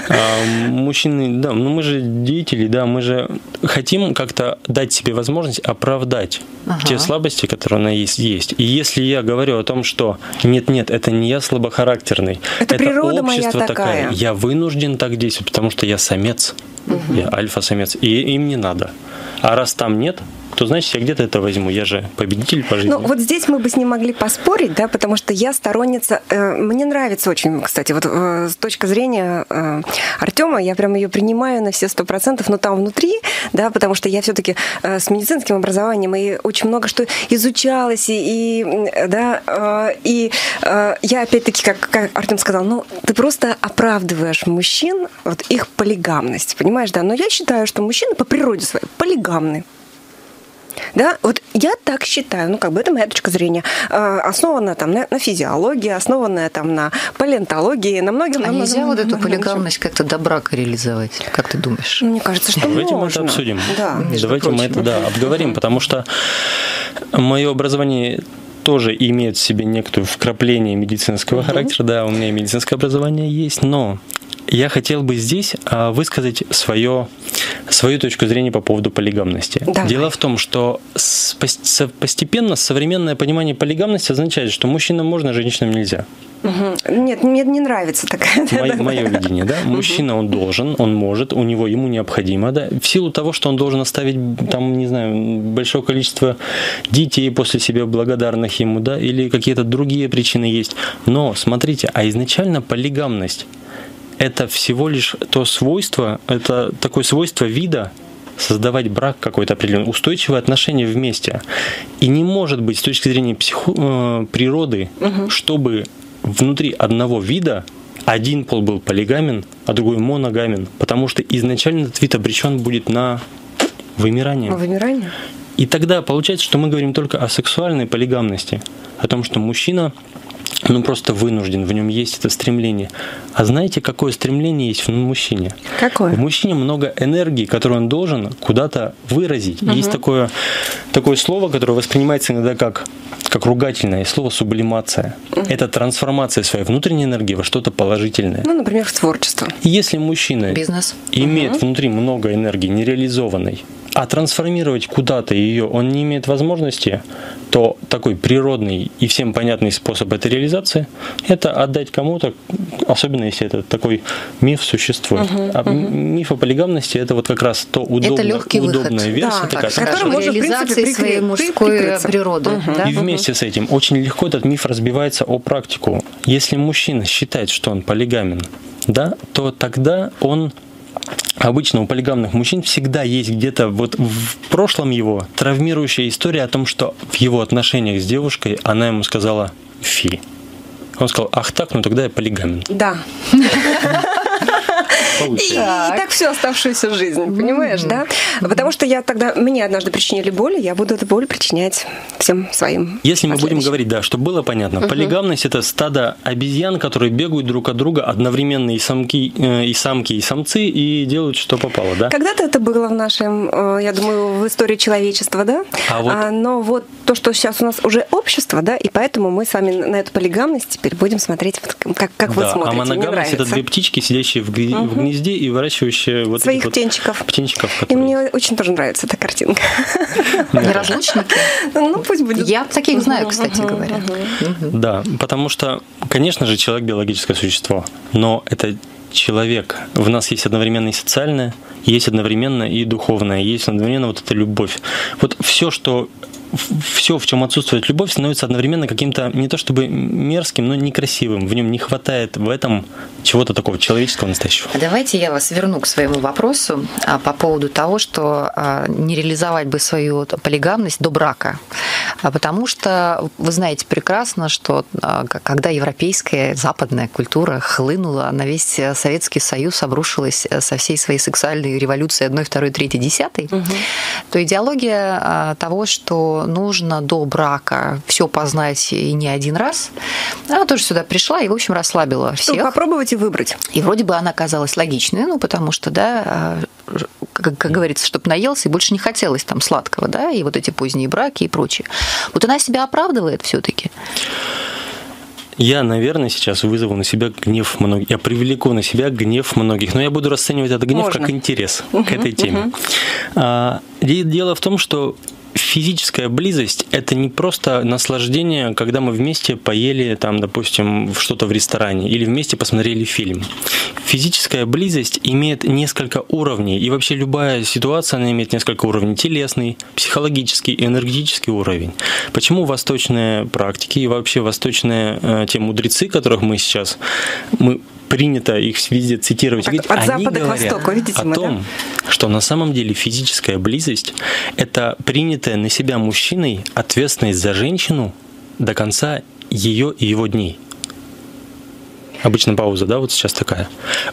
А, мужчины, да, ну мы же деятели, да, мы же хотим как-то дать себе возможность оправдать ага. те слабости, которые у нас есть, есть. И если я говорю о том, что нет-нет, это не я слабохарактерный, это, это природа общество моя такая. такая, я вынужден так действовать, потому что я самец, угу. я альфа-самец, и им не надо. А раз там нет, то значит я где-то это возьму. Я же победитель по жизни. Ну, вот здесь мы бы с ним могли поспорить, да, потому что я сторонница. Э, мне нравится очень, кстати, вот э, с точки зрения э, Артема, я прям ее принимаю на все сто процентов, но там внутри, да, потому что я все-таки э, с медицинским образованием и очень много что изучалось, и, и да, э, и э, я опять-таки, как, как Артем сказал, ну, ты просто оправдываешь мужчин, вот их полигамность, понимаешь, да, но я считаю, что мужчины по природе своей полигамны. Да, вот я так считаю, ну, как бы это моя точка зрения, э, основанная там на, на физиологии, основанная там на палеонтологии, на многих... А на нельзя вот эту полигамность как-то до брака реализовать, как ты думаешь? Мне кажется, что Давайте можно. мы это обсудим. Да. Давайте прочим. мы это, да, обговорим, потому что мое образование тоже имеет в себе некоторое вкрапление медицинского угу. характера. Да, у меня медицинское образование есть, но я хотел бы здесь а, высказать свое, свою точку зрения по поводу полигамности. Давай. Дело в том, что постепенно современное понимание полигамности означает, что мужчинам можно, а женщинам нельзя. Угу. Нет, мне не нравится такая. Мое, мое видение, да. Мужчина, он должен, он может, у него, ему необходимо, да. В силу того, что он должен оставить, там, не знаю, большое количество детей после себя благодарных ему, да, или какие-то другие причины есть. Но, смотрите, а изначально полигамность это всего лишь то свойство, это такое свойство вида, создавать брак какой-то определенный, устойчивые отношения вместе. И не может быть с точки зрения психо- э, природы, угу. чтобы внутри одного вида один пол был полигамен, а другой моногамен, потому что изначально этот вид обречен будет на вымирание. Вымирание? И тогда получается, что мы говорим только о сексуальной полигамности, о том, что мужчина ну просто вынужден, в нем есть это стремление. А знаете, какое стремление есть в мужчине? Какое? В мужчине много энергии, которую он должен куда-то выразить. Угу. Есть такое, такое слово, которое воспринимается иногда как, как ругательное, слово сублимация. Угу. Это трансформация своей внутренней энергии во что-то положительное. Ну, например, в творчество. Если мужчина Бизнес. имеет угу. внутри много энергии, нереализованной, а трансформировать куда-то ее он не имеет возможности, то такой природный и всем понятный способ этой реализации – это отдать кому-то, особенно если это такой миф существует. Uh-huh, а uh-huh. миф о полигамности – это вот как раз то удобное, удобная версия, да, такая, которая может, реализации в своей мужской природы. Uh-huh. Да? И вместе с этим очень легко этот миф разбивается о практику. Если мужчина считает, что он полигамен, да, то тогда он Обычно у полигамных мужчин всегда есть где-то вот в прошлом его травмирующая история о том, что в его отношениях с девушкой она ему сказала «фи». Он сказал, ах так, ну тогда я полигамен. Да. И, и так всю оставшуюся жизнь, понимаешь, да? Потому что я тогда, мне однажды причинили боль, я буду эту боль причинять всем своим. Если мы будем говорить, да, чтобы было понятно, полигамность это стадо обезьян, которые бегают друг от друга одновременно и самки, э, и самки, и самцы, и делают, что попало, да? Когда-то это было в нашем, э, я думаю, в истории человечества, да? А вот... А, но вот то, что сейчас у нас уже общество, да, и поэтому мы с вами на эту полигамность теперь будем смотреть, как, как да, вы смотрите. А моногамность это две птички, сидящие в, в гнезде и выращивающие вот своих вот птенчиков. птенчиков которые... И мне очень тоже нравится эта картинка. Неразлучники? Ну, пусть будет. Я таких знаю, кстати говоря. Да, потому что, конечно же, человек биологическое существо, но это человек. В нас есть одновременно и социальное, есть одновременно и духовное, есть одновременно вот эта любовь. Вот все, что все, в чем отсутствует любовь, становится одновременно каким-то не то чтобы мерзким, но некрасивым. В нем не хватает в этом чего-то такого человеческого настоящего. А давайте я вас верну к своему вопросу а, по поводу того, что а, не реализовать бы свою полигамность до брака. А потому что вы знаете прекрасно, что когда европейская западная культура хлынула на весь Советский Союз, обрушилась э, со всей своей сексуальной революцией одной, второй, третьей, десятой, угу. то идеология того, что нужно до брака все познать и не один раз. Она тоже сюда пришла и, в общем, расслабила всех. Ну, попробовать и выбрать. И вроде бы она казалась логичной, ну, потому что, да, а, как, как говорится, чтобы наелся и больше не хотелось там сладкого, да, и вот эти поздние браки и прочее. Вот она себя оправдывает все-таки. Я, наверное, сейчас вызову на себя гнев многих. Я привлеку на себя гнев многих. Но я буду расценивать этот гнев Можно. как интерес угу, к этой теме. Угу. А, дело в том, что физическая близость – это не просто наслаждение, когда мы вместе поели, там, допустим, что-то в ресторане или вместе посмотрели фильм. Физическая близость имеет несколько уровней, и вообще любая ситуация, она имеет несколько уровней. Телесный, психологический, энергетический уровень. Почему восточные практики и вообще восточные э, те мудрецы, которых мы сейчас мы принято их везде цитировать. От, от запада к востоку, видите о мы, том, да? что на самом деле физическая близость – это принятая на себя мужчиной ответственность за женщину до конца ее и его дней. Обычно пауза, да, вот сейчас такая.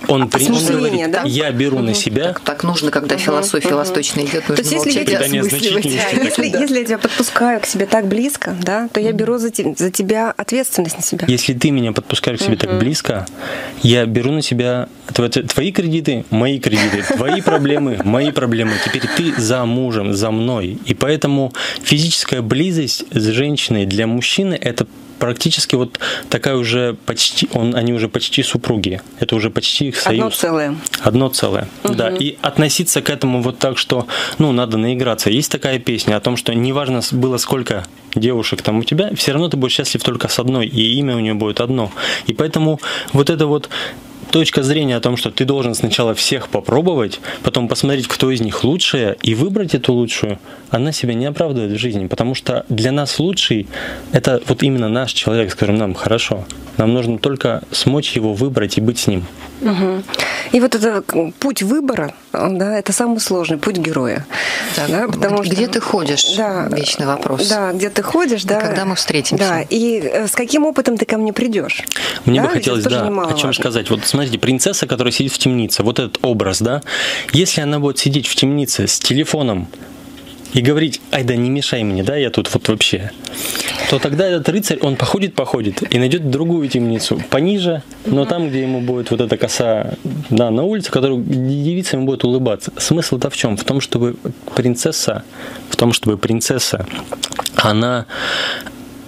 Он, а при... он говорит, да? я беру угу. на себя. Так, так нужно, когда угу. философия угу. восточная идет, нужно то есть, если я, тебя, если, если я тебя подпускаю к себе так близко, да, то я беру за, за тебя ответственность на себя. Если ты меня подпускаешь к себе угу. так близко, я беру на себя твои кредиты, мои кредиты, твои проблемы, мои проблемы. Теперь ты за мужем, за мной. И поэтому физическая близость с женщиной для мужчины – это практически вот такая уже почти, он, они уже почти супруги. Это уже почти их союз. Одно целое. Одно целое, угу. да. И относиться к этому вот так, что, ну, надо наиграться. Есть такая песня о том, что неважно было сколько девушек там у тебя, все равно ты будешь счастлив только с одной, и имя у нее будет одно. И поэтому вот это вот точка зрения о том, что ты должен сначала всех попробовать, потом посмотреть, кто из них лучшая, и выбрать эту лучшую, она себя не оправдывает в жизни, потому что для нас лучший – это вот именно наш человек, с которым нам хорошо. Нам нужно только смочь его выбрать и быть с ним. Угу. И вот это путь выбора, да, это самый сложный путь героя. Да, да, потому где что, ты ходишь? Да, вечный вопрос. Да, где ты ходишь, да. И когда мы встретимся? Да, и э, с каким опытом ты ко мне придешь? Мне да? бы хотелось, да, о чем сказать. Вот смотрите, принцесса, которая сидит в темнице, вот этот образ, да, если она будет сидеть в темнице с телефоном и говорить, ай да не мешай мне, да, я тут вот вообще, то тогда этот рыцарь, он походит, походит и найдет другую темницу, пониже, но там, где ему будет вот эта коса да, на улице, которую девица ему будет улыбаться. Смысл-то в чем? В том, чтобы принцесса, в том, чтобы принцесса, она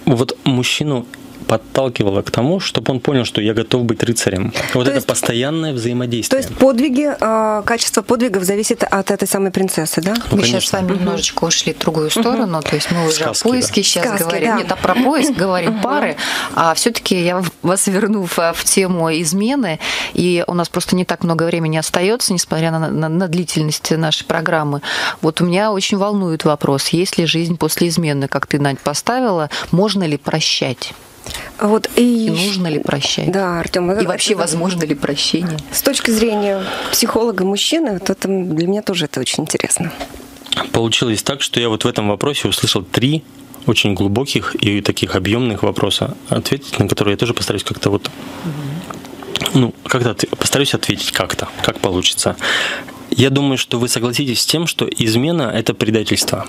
вот мужчину подталкивало к тому, чтобы он понял, что я готов быть рыцарем. Вот то это есть, постоянное взаимодействие. То есть подвиги, э, качество подвигов зависит от этой самой принцессы, да? Ну, мы сейчас с вами угу. немножечко ушли в другую сторону, угу. то есть мы уже Сказки, о поиске да. сейчас Сказки, говорим. Да. Нет, а про поиск говорим пары, а все-таки я вас верну в, в тему измены, и у нас просто не так много времени остается, несмотря на, на, на длительность нашей программы. Вот у меня очень волнует вопрос, есть ли жизнь после измены, как ты, Надь, поставила, можно ли прощать? Вот, и... и нужно ли прощать? Да, Артем. И вообще, возможно ли прощение? С точки зрения психолога мужчины, то это, для меня тоже это очень интересно. Получилось так, что я вот в этом вопросе услышал три очень глубоких и таких объемных вопроса, ответить на которые я тоже постараюсь как-то вот, ну, когда ты постараюсь ответить как-то, как получится. Я думаю, что вы согласитесь с тем, что измена – это предательство.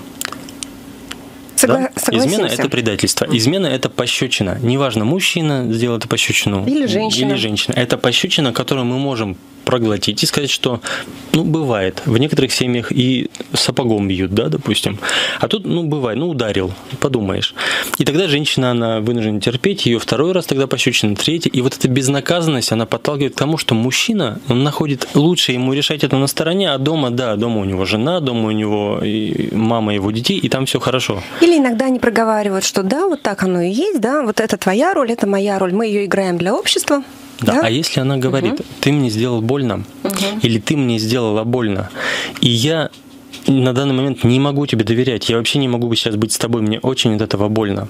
Согла- да? Измена – это предательство. Измена – это пощечина. Неважно, мужчина сделал эту пощечину или женщина. Или женщина. Это пощечина, которую мы можем проглотить и сказать, что, ну, бывает. В некоторых семьях и сапогом бьют, да, допустим. А тут, ну, бывает, ну, ударил, подумаешь. И тогда женщина, она вынуждена терпеть, ее второй раз тогда пощечина, третий. И вот эта безнаказанность, она подталкивает к тому, что мужчина, он находит лучше ему решать это на стороне, а дома, да, дома у него жена, дома у него мама его детей, и там все хорошо. Или иногда они проговаривают, что да, вот так оно и есть, да, вот это твоя роль, это моя роль, мы ее играем для общества, да. да? А если она говорит, угу. ты мне сделал больно, угу. или ты мне сделала больно, и я на данный момент не могу тебе доверять, я вообще не могу сейчас быть с тобой, мне очень от этого больно,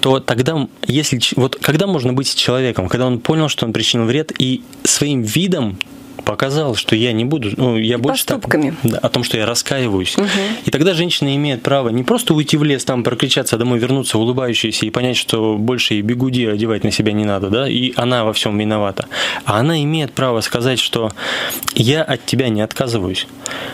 то тогда, если вот когда можно быть с человеком, когда он понял, что он причинил вред, и своим видом показал, что я не буду, ну, я больше поступками. Так, да, о том, что я раскаиваюсь. Угу. И тогда женщина имеет право не просто уйти в лес, там прокричаться, а домой вернуться улыбающейся и понять, что больше и бегуди одевать на себя не надо, да, и она во всем виновата. А она имеет право сказать, что я от тебя не отказываюсь.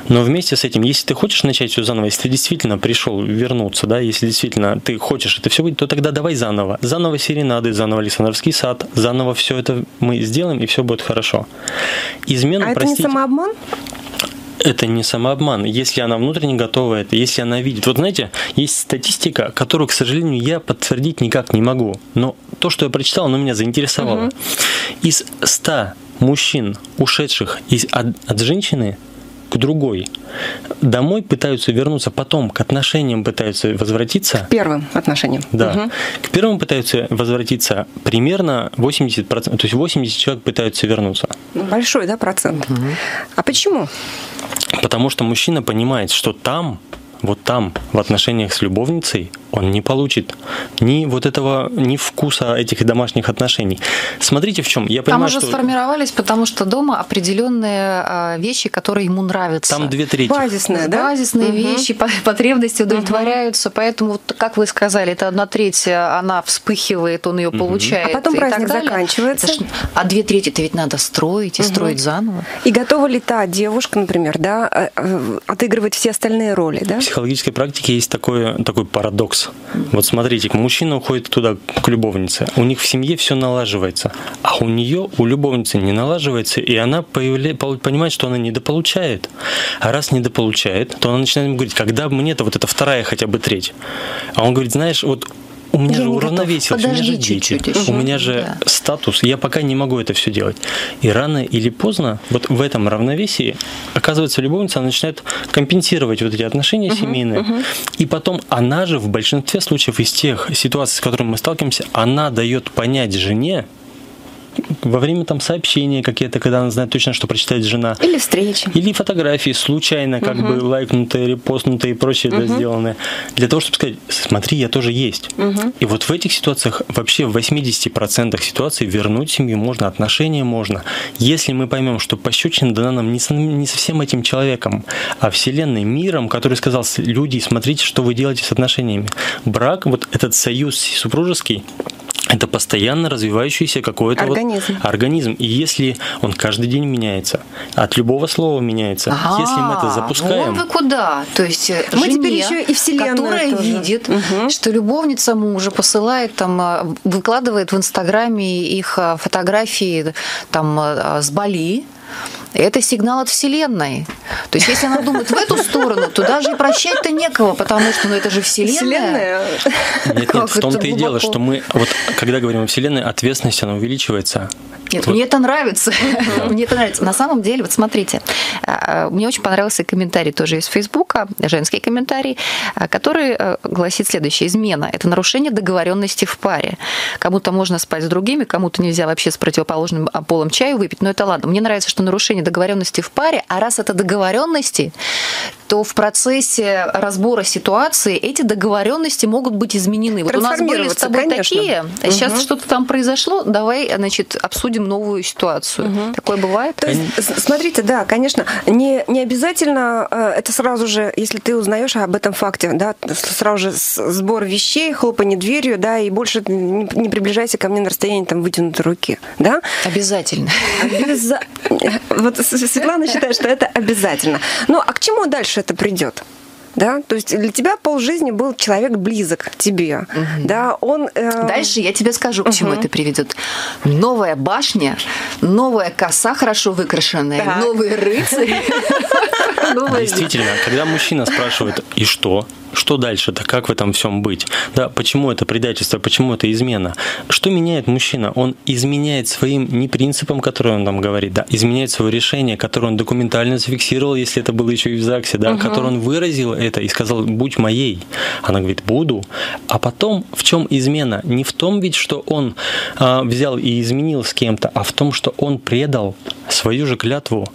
Но вместе с этим, если ты хочешь начать все заново, если ты действительно пришел вернуться, да, если действительно ты хочешь это все будет, то тогда давай заново. Заново серенады, заново Александровский сад, заново все это мы сделаем, и все будет хорошо. Из измену, а простите, это не самообман? это не самообман, если она внутренне готова это, если она видит. Вот знаете, есть статистика, которую, к сожалению, я подтвердить никак не могу. Но то, что я прочитал, оно меня заинтересовало. Угу. Из 100 мужчин, ушедших из, от, от женщины, к другой. Домой пытаются вернуться, потом к отношениям пытаются возвратиться. К первым отношениям. Да. Угу. К первым пытаются возвратиться примерно 80%, то есть 80 человек пытаются вернуться. Ну, большой, да, процент. Угу. А почему? Потому что мужчина понимает, что там вот там, в отношениях с любовницей, он не получит ни вот этого, ни вкуса этих домашних отношений. Смотрите в чем. Я там понимаю, уже что... сформировались, потому что дома определенные а, вещи, которые ему нравятся. Там две трети. Базисные, да? Базисные угу. вещи, потребности удовлетворяются, угу. поэтому, как вы сказали, это одна треть, она вспыхивает, он ее угу. получает. А потом праздник заканчивается. Ж... А две трети это ведь надо строить и угу. строить заново. И готова ли та девушка, например, да, э, отыгрывать все остальные роли, да? психологической практике есть такой, такой парадокс. Вот смотрите, мужчина уходит туда к любовнице, у них в семье все налаживается, а у нее, у любовницы не налаживается, и она появля... понимает, что она недополучает. А раз недополучает, то она начинает ему говорить, когда мне-то вот эта вторая хотя бы треть. А он говорит, знаешь, вот у меня я же уравновесилось, у меня же дети, у меня же да. статус, я пока не могу это все делать. И рано или поздно вот в этом равновесии, оказывается, любовница начинает компенсировать вот эти отношения угу, семейные. Угу. И потом она же в большинстве случаев из тех ситуаций, с которыми мы сталкиваемся, она дает понять жене, во время там сообщения какие-то, когда она знает точно, что прочитает жена. Или встречи. Или фотографии, случайно как угу. бы лайкнутые, репостнутые и прочее угу. да, сделанные. Для того, чтобы сказать, смотри, я тоже есть. Угу. И вот в этих ситуациях, вообще в 80% ситуаций вернуть семью можно, отношения можно. Если мы поймем, что пощечина дана нам не, со, не совсем этим человеком, а Вселенной, миром, который сказал, люди, смотрите, что вы делаете с отношениями. Брак, вот этот союз супружеский, это постоянно развивающийся какой-то организм. Вот организм. И если он каждый день меняется, от любого слова меняется, а если мы это запускаем... Вон вы куда? То есть э, мы жене, теперь еще и вселенная которая тоже. видит, угу. что любовница мужа посылает там, э, выкладывает в Инстаграме их э, фотографии там с Бали, это сигнал от Вселенной. То есть, если она думает в эту сторону, то даже и прощать-то некого, потому что ну, это же Вселенная. Вселенная? Нет, нет, в том-то и дело, что мы, вот когда говорим о Вселенной, ответственность, она увеличивается. Нет, вот. мне это нравится. мне это нравится. На самом деле, вот смотрите, а, мне очень понравился комментарий тоже из Фейсбука, женский комментарий, а, который э, гласит следующее. Измена – это нарушение договоренности в паре. Кому-то можно спать с другими, кому-то нельзя вообще с противоположным а, полом чаю выпить, но это ладно. Мне нравится, что нарушение договоренности в паре, а раз это договоренности, то в процессе разбора ситуации эти договоренности могут быть изменены. Вот у нас были с тобой конечно. такие, а сейчас угу. что-то там произошло, давай, значит, обсудим новую ситуацию. Угу. Такое бывает? То есть, смотрите, да, конечно, не, не обязательно э, это сразу же, если ты узнаешь об этом факте, да, сразу же сбор вещей, хлопанье дверью, да, и больше не, приближайся ко мне на расстоянии там вытянутой руки, да? Обязательно. Обяза... Вот Светлана считает, что это обязательно. Ну, а к чему дальше это придет? да, то есть для тебя полжизни был человек близок к тебе, угу. да, он... Э... Дальше я тебе скажу, к чему угу. это приведет. Новая башня, новая коса хорошо выкрашенная, так. новые рыцари. Действительно, когда мужчина спрашивает, и что? Что дальше-то, как в этом всем быть? Да, почему это предательство, почему это измена? Что меняет мужчина? Он изменяет своим не принципам, которые он там говорит, да, изменяет свое решение, которое он документально зафиксировал, если это было еще и в ЗАГСе, да, угу. которое он выразил это и сказал, будь моей. Она говорит, буду. А потом в чем измена? Не в том ведь, что он а, взял и изменил с кем-то, а в том, что он предал свою же клятву.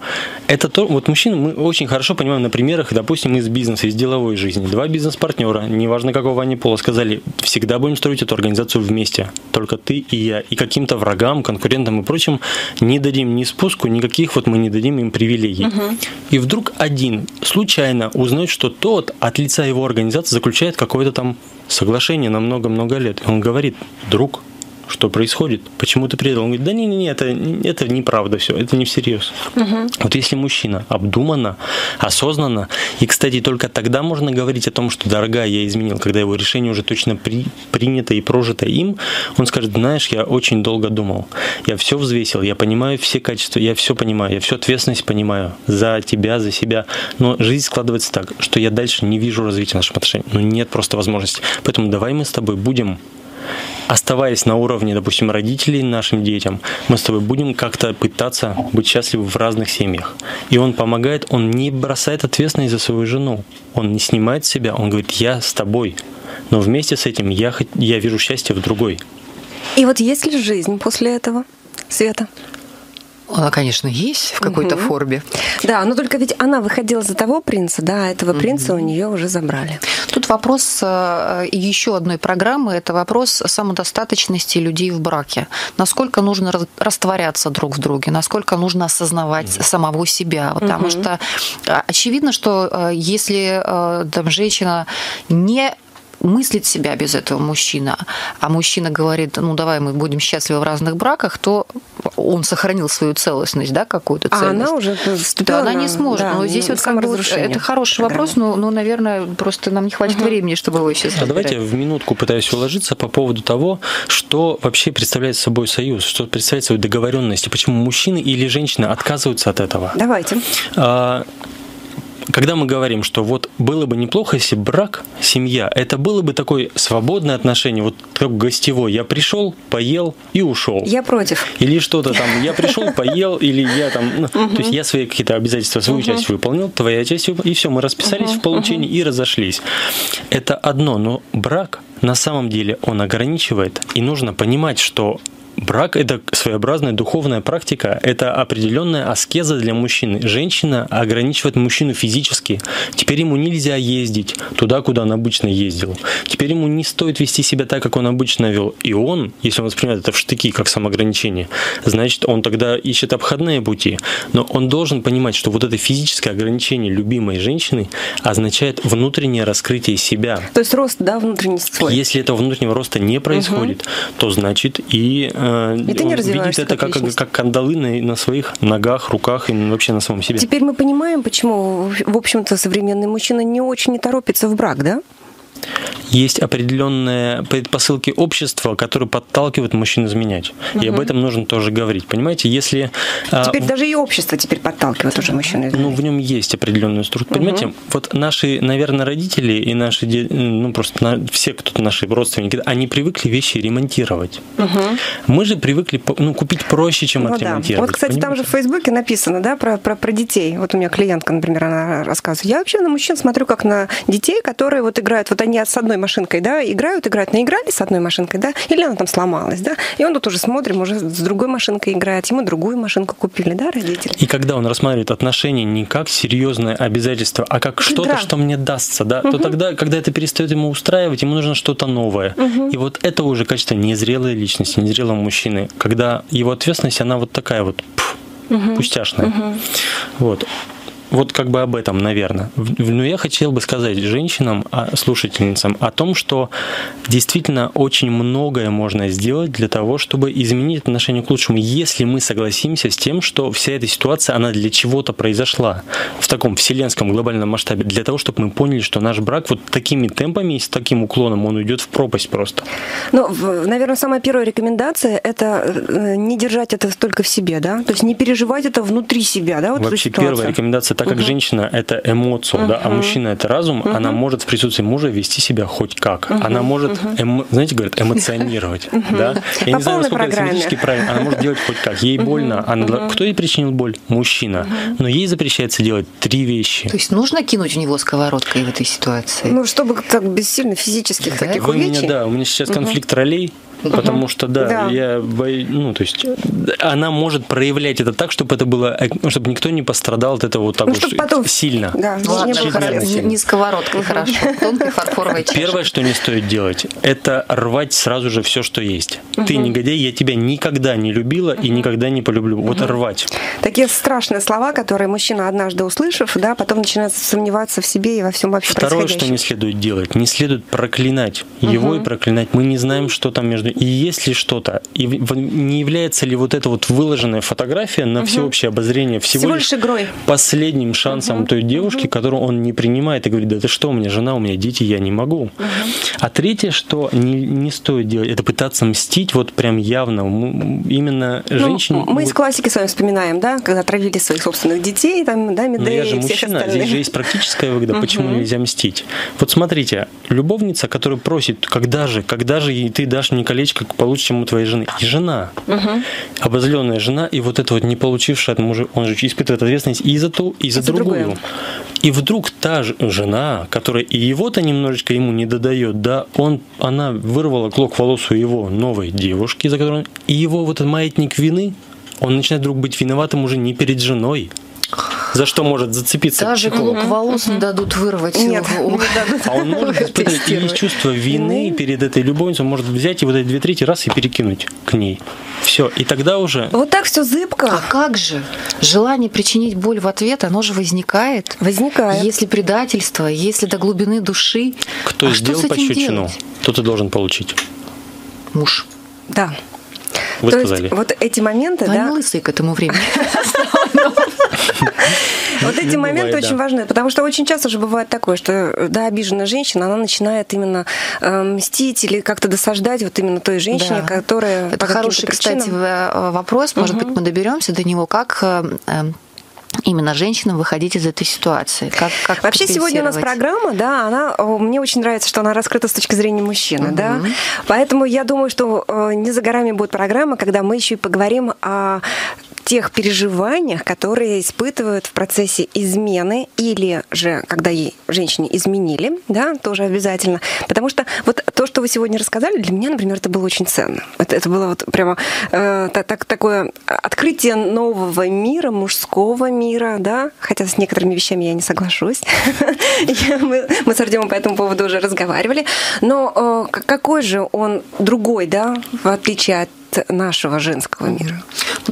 Это то, вот мужчины мы очень хорошо понимаем на примерах, допустим, из бизнеса, из деловой жизни. Два бизнеса бизнес-партнера, неважно какого они пола, сказали, всегда будем строить эту организацию вместе, только ты и я, и каким-то врагам, конкурентам и прочим не дадим ни спуску, никаких вот мы не дадим им привилегий. Угу. И вдруг один случайно узнает, что тот от лица его организации заключает какое-то там соглашение на много-много лет. И он говорит, друг, что происходит, почему ты предал. Он говорит, да не-не-не, это, это неправда все, это не всерьез. Угу. Вот если мужчина обдуманно, осознанно, и, кстати, только тогда можно говорить о том, что, дорогая, я изменил, когда его решение уже точно при, принято и прожито им, он скажет, знаешь, я очень долго думал, я все взвесил, я понимаю все качества, я все понимаю, я всю ответственность понимаю за тебя, за себя, но жизнь складывается так, что я дальше не вижу развития наших отношений, ну нет просто возможности. Поэтому давай мы с тобой будем оставаясь на уровне, допустим, родителей нашим детям, мы с тобой будем как-то пытаться быть счастливы в разных семьях. И он помогает, он не бросает ответственность за свою жену. Он не снимает себя, он говорит, я с тобой. Но вместе с этим я, я вижу счастье в другой. И вот есть ли жизнь после этого, Света? Она, конечно, есть в какой-то угу. форме. Да, но только ведь она выходила за того принца, да, этого угу. принца у нее уже забрали. Тут вопрос э, еще одной программы, это вопрос самодостаточности людей в браке. Насколько нужно растворяться друг в друге, насколько нужно осознавать угу. самого себя. Потому угу. что э, очевидно, что э, если там, женщина не мыслит себя без этого мужчина, а мужчина говорит, ну давай мы будем счастливы в разных браках, то он сохранил свою целостность, да, какую-то целостность. А она уже да, она не сможет. Да, но здесь вот как бы, это хороший вопрос, но, но, наверное, просто нам не хватит угу. времени, чтобы его сейчас а Давайте в минутку пытаюсь уложиться по поводу того, что вообще представляет собой союз, что представляет собой договоренность, и почему мужчины или женщины отказываются от этого. Давайте. А, когда мы говорим, что вот было бы неплохо, если брак, семья, это было бы такое свободное отношение, вот как гостевой. Я пришел, поел и ушел. Я против. Или что-то там, я пришел, поел, или я там, ну, то есть я свои какие-то обязательства, свою часть выполнил, твоя часть выполнил, и все, мы расписались в получении и разошлись. Это одно, но брак на самом деле он ограничивает, и нужно понимать, что Брак – это своеобразная духовная практика, это определенная аскеза для мужчины. Женщина ограничивает мужчину физически. Теперь ему нельзя ездить туда, куда он обычно ездил. Теперь ему не стоит вести себя так, как он обычно вел. И он, если он воспринимает это в штыки, как самоограничение, значит, он тогда ищет обходные пути. Но он должен понимать, что вот это физическое ограничение любимой женщины означает внутреннее раскрытие себя. То есть рост, да, внутренний свой. Если этого внутреннего роста не происходит, угу. то значит и Э, и ты не видит это как, как, как кандалы на, на своих ногах, руках и вообще на самом себе. Теперь мы понимаем, почему, в общем-то, современный мужчина не очень не торопится в брак, да? Есть определенные предпосылки общества, которые подталкивают мужчин изменять. Угу. И об этом нужно тоже говорить. Понимаете, если... А, теперь а, даже и общество теперь подталкивает уже мужчин изменять. Ну, в нем есть определенная структура. Угу. Понимаете, вот наши, наверное, родители и наши, ну, просто на, все, кто наши родственники, они привыкли вещи ремонтировать. Угу. Мы же привыкли ну, купить проще, чем ну, отремонтировать. Да. Вот, кстати, понимаете? там же в Фейсбуке написано, да, про, про, про детей. Вот у меня клиентка, например, она рассказывает. Я вообще на мужчин смотрю как на детей, которые вот играют, вот они с одной машинкой, да, играют, играют, наигрались с одной машинкой, да, или она там сломалась, да, и он тут уже смотрим, уже с другой машинкой играет, ему другую машинку купили, да, родители. И когда он рассматривает отношения не как серьезное обязательство, а как что-то, что мне дастся, да, угу. то тогда, когда это перестает ему устраивать, ему нужно что-то новое. Угу. И вот это уже качество незрелой личности, незрелого мужчины, когда его ответственность, она вот такая вот пф, угу. пустяшная. Угу. Вот вот как бы об этом, наверное. Но я хотел бы сказать женщинам, а, слушательницам о том, что действительно очень многое можно сделать для того, чтобы изменить отношение к лучшему, если мы согласимся с тем, что вся эта ситуация, она для чего-то произошла в таком вселенском глобальном масштабе, для того, чтобы мы поняли, что наш брак вот такими темпами и с таким уклоном, он уйдет в пропасть просто. Ну, наверное, самая первая рекомендация – это э, не держать это только в себе, да? То есть не переживать это внутри себя, да? Вот Вообще первая рекомендация так как угу. женщина это эмоция, угу. да, а мужчина это разум, угу. она может в присутствии мужа вести себя хоть как. Угу. Она может, эмо, знаете, говорят, эмоционировать. Да? Я не знаю, насколько это физически правильно. Она может делать хоть как. Ей больно. Она, кто ей причинил боль? Мужчина. Но ей запрещается делать три вещи. То есть нужно кинуть в него сковородкой в этой ситуации? Ну, чтобы так бессильно физических да? таких Вы меня, да, у меня сейчас конфликт ролей потому что да, да. я боюсь, ну то есть она может проявлять это так, чтобы это было, ну, чтобы никто не пострадал от этого вот так ну, вот потом... сильно. Да, Ладно, не, не сковородкой, хорошо, тонкой фарфоровой чашей. Первое, что не стоит делать, это рвать сразу же все, что есть. Угу. Ты негодяй, я тебя никогда не любила угу. и никогда не полюблю. Угу. Вот рвать. Такие страшные слова, которые мужчина однажды услышав, да, потом начинает сомневаться в себе и во всем вообще Второе, что не следует делать, не следует проклинать угу. его и проклинать. Мы не знаем, что там между и есть ли что-то, и не является ли вот эта вот выложенная фотография на угу. всеобщее обозрение всего, всего лишь игрой. Последним шансом угу. той девушки, угу. которую он не принимает и говорит, да ты что, у меня жена, у меня дети, я не могу. Угу. А третье, что не, не стоит делать, это пытаться мстить вот прям явно, именно ну, женщине. Мы вот... из классики с вами вспоминаем, да, когда травили своих собственных детей, там, да, Медеи, Но я же мужчина, здесь же есть практическая выгода, почему нельзя мстить. Вот смотрите, любовница, которая просит, когда же, когда же ты дашь мне колечко получше, чем у твоей жены. И жена, обозленная жена, и вот это вот не получившая от мужа, он же испытывает ответственность и за ту, и за, и другую. другую. И вдруг та же жена, которая и его-то немножечко ему не додает, да, он, она вырвала клок волос у его новой девушки, за которой и его вот этот маятник вины, он начинает вдруг быть виноватым уже не перед женой, за что может зацепиться Даже психолог. клок волос не дадут вырвать. Нет, не дадут. А он может испытывать и есть чувство вины перед этой любовницей, он может взять и вот эти две трети раз и перекинуть к ней. Все, и тогда уже... Вот так все зыбко. А как же? Желание причинить боль в ответ, оно же возникает. Возникает. Если предательство, если до глубины души. Кто а сделал пощечину, тот и должен получить. Муж. Да. Вы То сказали. Есть, вот эти моменты, Но да. Они лысые к этому времени. Вот эти моменты очень важны, потому что очень часто же бывает такое, что да, обиженная женщина, она начинает именно э, мстить или как-то досаждать вот именно той женщине, которая Это хороший, кстати, вопрос, может быть, мы доберемся до него, как э, именно женщинам выходить из этой ситуации? Как, как Вообще сегодня у нас программа, да, она мне очень нравится, что она раскрыта с точки зрения мужчины, угу. да. Поэтому я думаю, что э, не за горами будет программа, когда мы еще и поговорим о тех переживаниях, которые испытывают в процессе измены или же когда ей женщине изменили, да, тоже обязательно. Потому что вот то, что вы сегодня рассказали, для меня, например, это было очень ценно. Это, это было вот прямо э, так, такое открытие нового мира, мужского мира, да, хотя с некоторыми вещами я не соглашусь. Мы с Артемом по этому поводу уже разговаривали. Но э, какой же он другой, да, в отличие от нашего женского мира.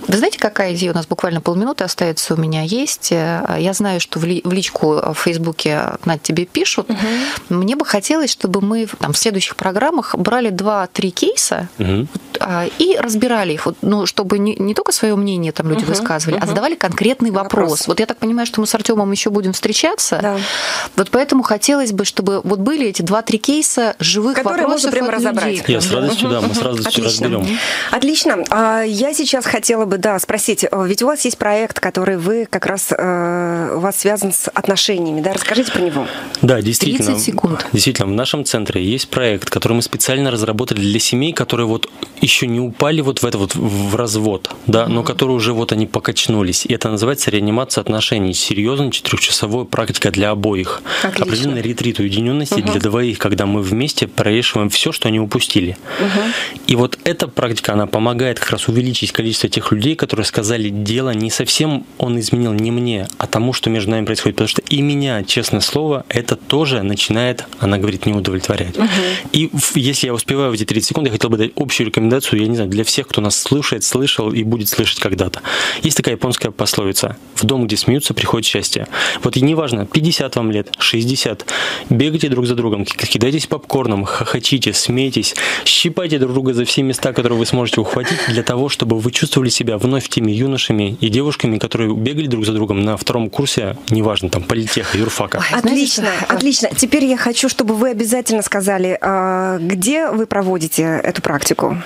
Вы знаете, какая идея у нас буквально полминуты остается у меня есть? Я знаю, что в личку в Фейсбуке над тебе пишут. Угу. Мне бы хотелось, чтобы мы там, в следующих программах брали два-три кейса угу. и разбирали их, ну, чтобы не, не только свое мнение там люди угу. высказывали, угу. а задавали конкретный вопрос. вопрос. Вот я так понимаю, что мы с Артемом еще будем встречаться. Да. Вот поэтому хотелось бы, чтобы вот были эти два-три кейса живых Которые вопросов можно прямо разобрать. Я с радостью, да, мы с радостью разберем. Отлично. А, я сейчас хотела бы, да, спросить, э, ведь у вас есть проект, который вы как раз э, у вас связан с отношениями, да? Расскажите про него. Да, действительно. 30 секунд. Действительно, в нашем центре есть проект, который мы специально разработали для семей, которые вот еще не упали вот в это вот в развод, да, mm-hmm. но которые уже вот они покачнулись. И это называется реанимация отношений. Серьезная четырехчасовая практика для обоих. Отлично. Определенный ретрит уединенности mm-hmm. для двоих, когда мы вместе прорешиваем все, что они упустили. Mm-hmm. И вот эта практика, она помогает как раз увеличить количество тех людей, которые сказали, дело не совсем он изменил не мне, а тому, что между нами происходит. Потому что и меня, честное слово, это тоже начинает, она говорит, не удовлетворять. Угу. И если я успеваю в эти 30 секунд, я хотел бы дать общую рекомендацию, я не знаю, для всех, кто нас слушает, слышал и будет слышать когда-то. Есть такая японская пословица. В дом, где смеются, приходит счастье. Вот и неважно, 50 вам лет, 60, бегайте друг за другом, кидайтесь попкорном, хохочите, смейтесь, щипайте друг друга за все места, которые вы сможете ухватить для того, чтобы вы чувствовали себя вновь теми юношами и девушками, которые бегали друг за другом на втором курсе, неважно, там, политеха, юрфака. Ой, отлично, знаете, отлично. Теперь я хочу, чтобы вы обязательно сказали, а, где вы проводите эту практику?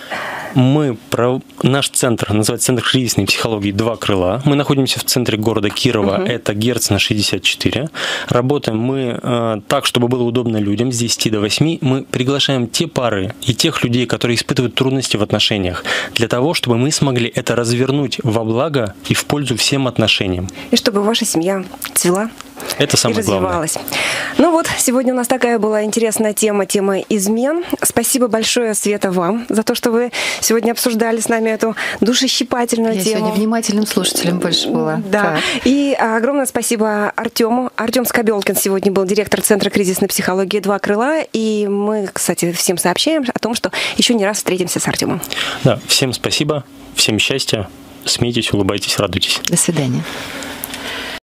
Мы, про... наш центр называется Центр кризисной психологии «Два крыла». Мы находимся в центре города Кирова, угу. это Герцена 64. Работаем мы э, так, чтобы было удобно людям с 10 до 8. Мы приглашаем те пары и тех людей, которые испытывают трудности в отношениях, для того, чтобы мы смогли это развернуть во благо и в пользу всем отношениям. И чтобы ваша семья цвела это самое и развивалась. Главное. Ну вот, сегодня у нас такая была интересная тема, тема измен. Спасибо большое, Света, вам за то, что вы сегодня обсуждали с нами эту душещипательную Я тему. Я сегодня внимательным слушателем больше была. Да. Так. И огромное спасибо Артему. Артем Скобелкин сегодня был директор Центра кризисной психологии «Два крыла». И мы, кстати, всем сообщаем о том, что еще не раз встретимся с Артемом. Да, всем спасибо, всем счастья, смейтесь, улыбайтесь, радуйтесь. До свидания.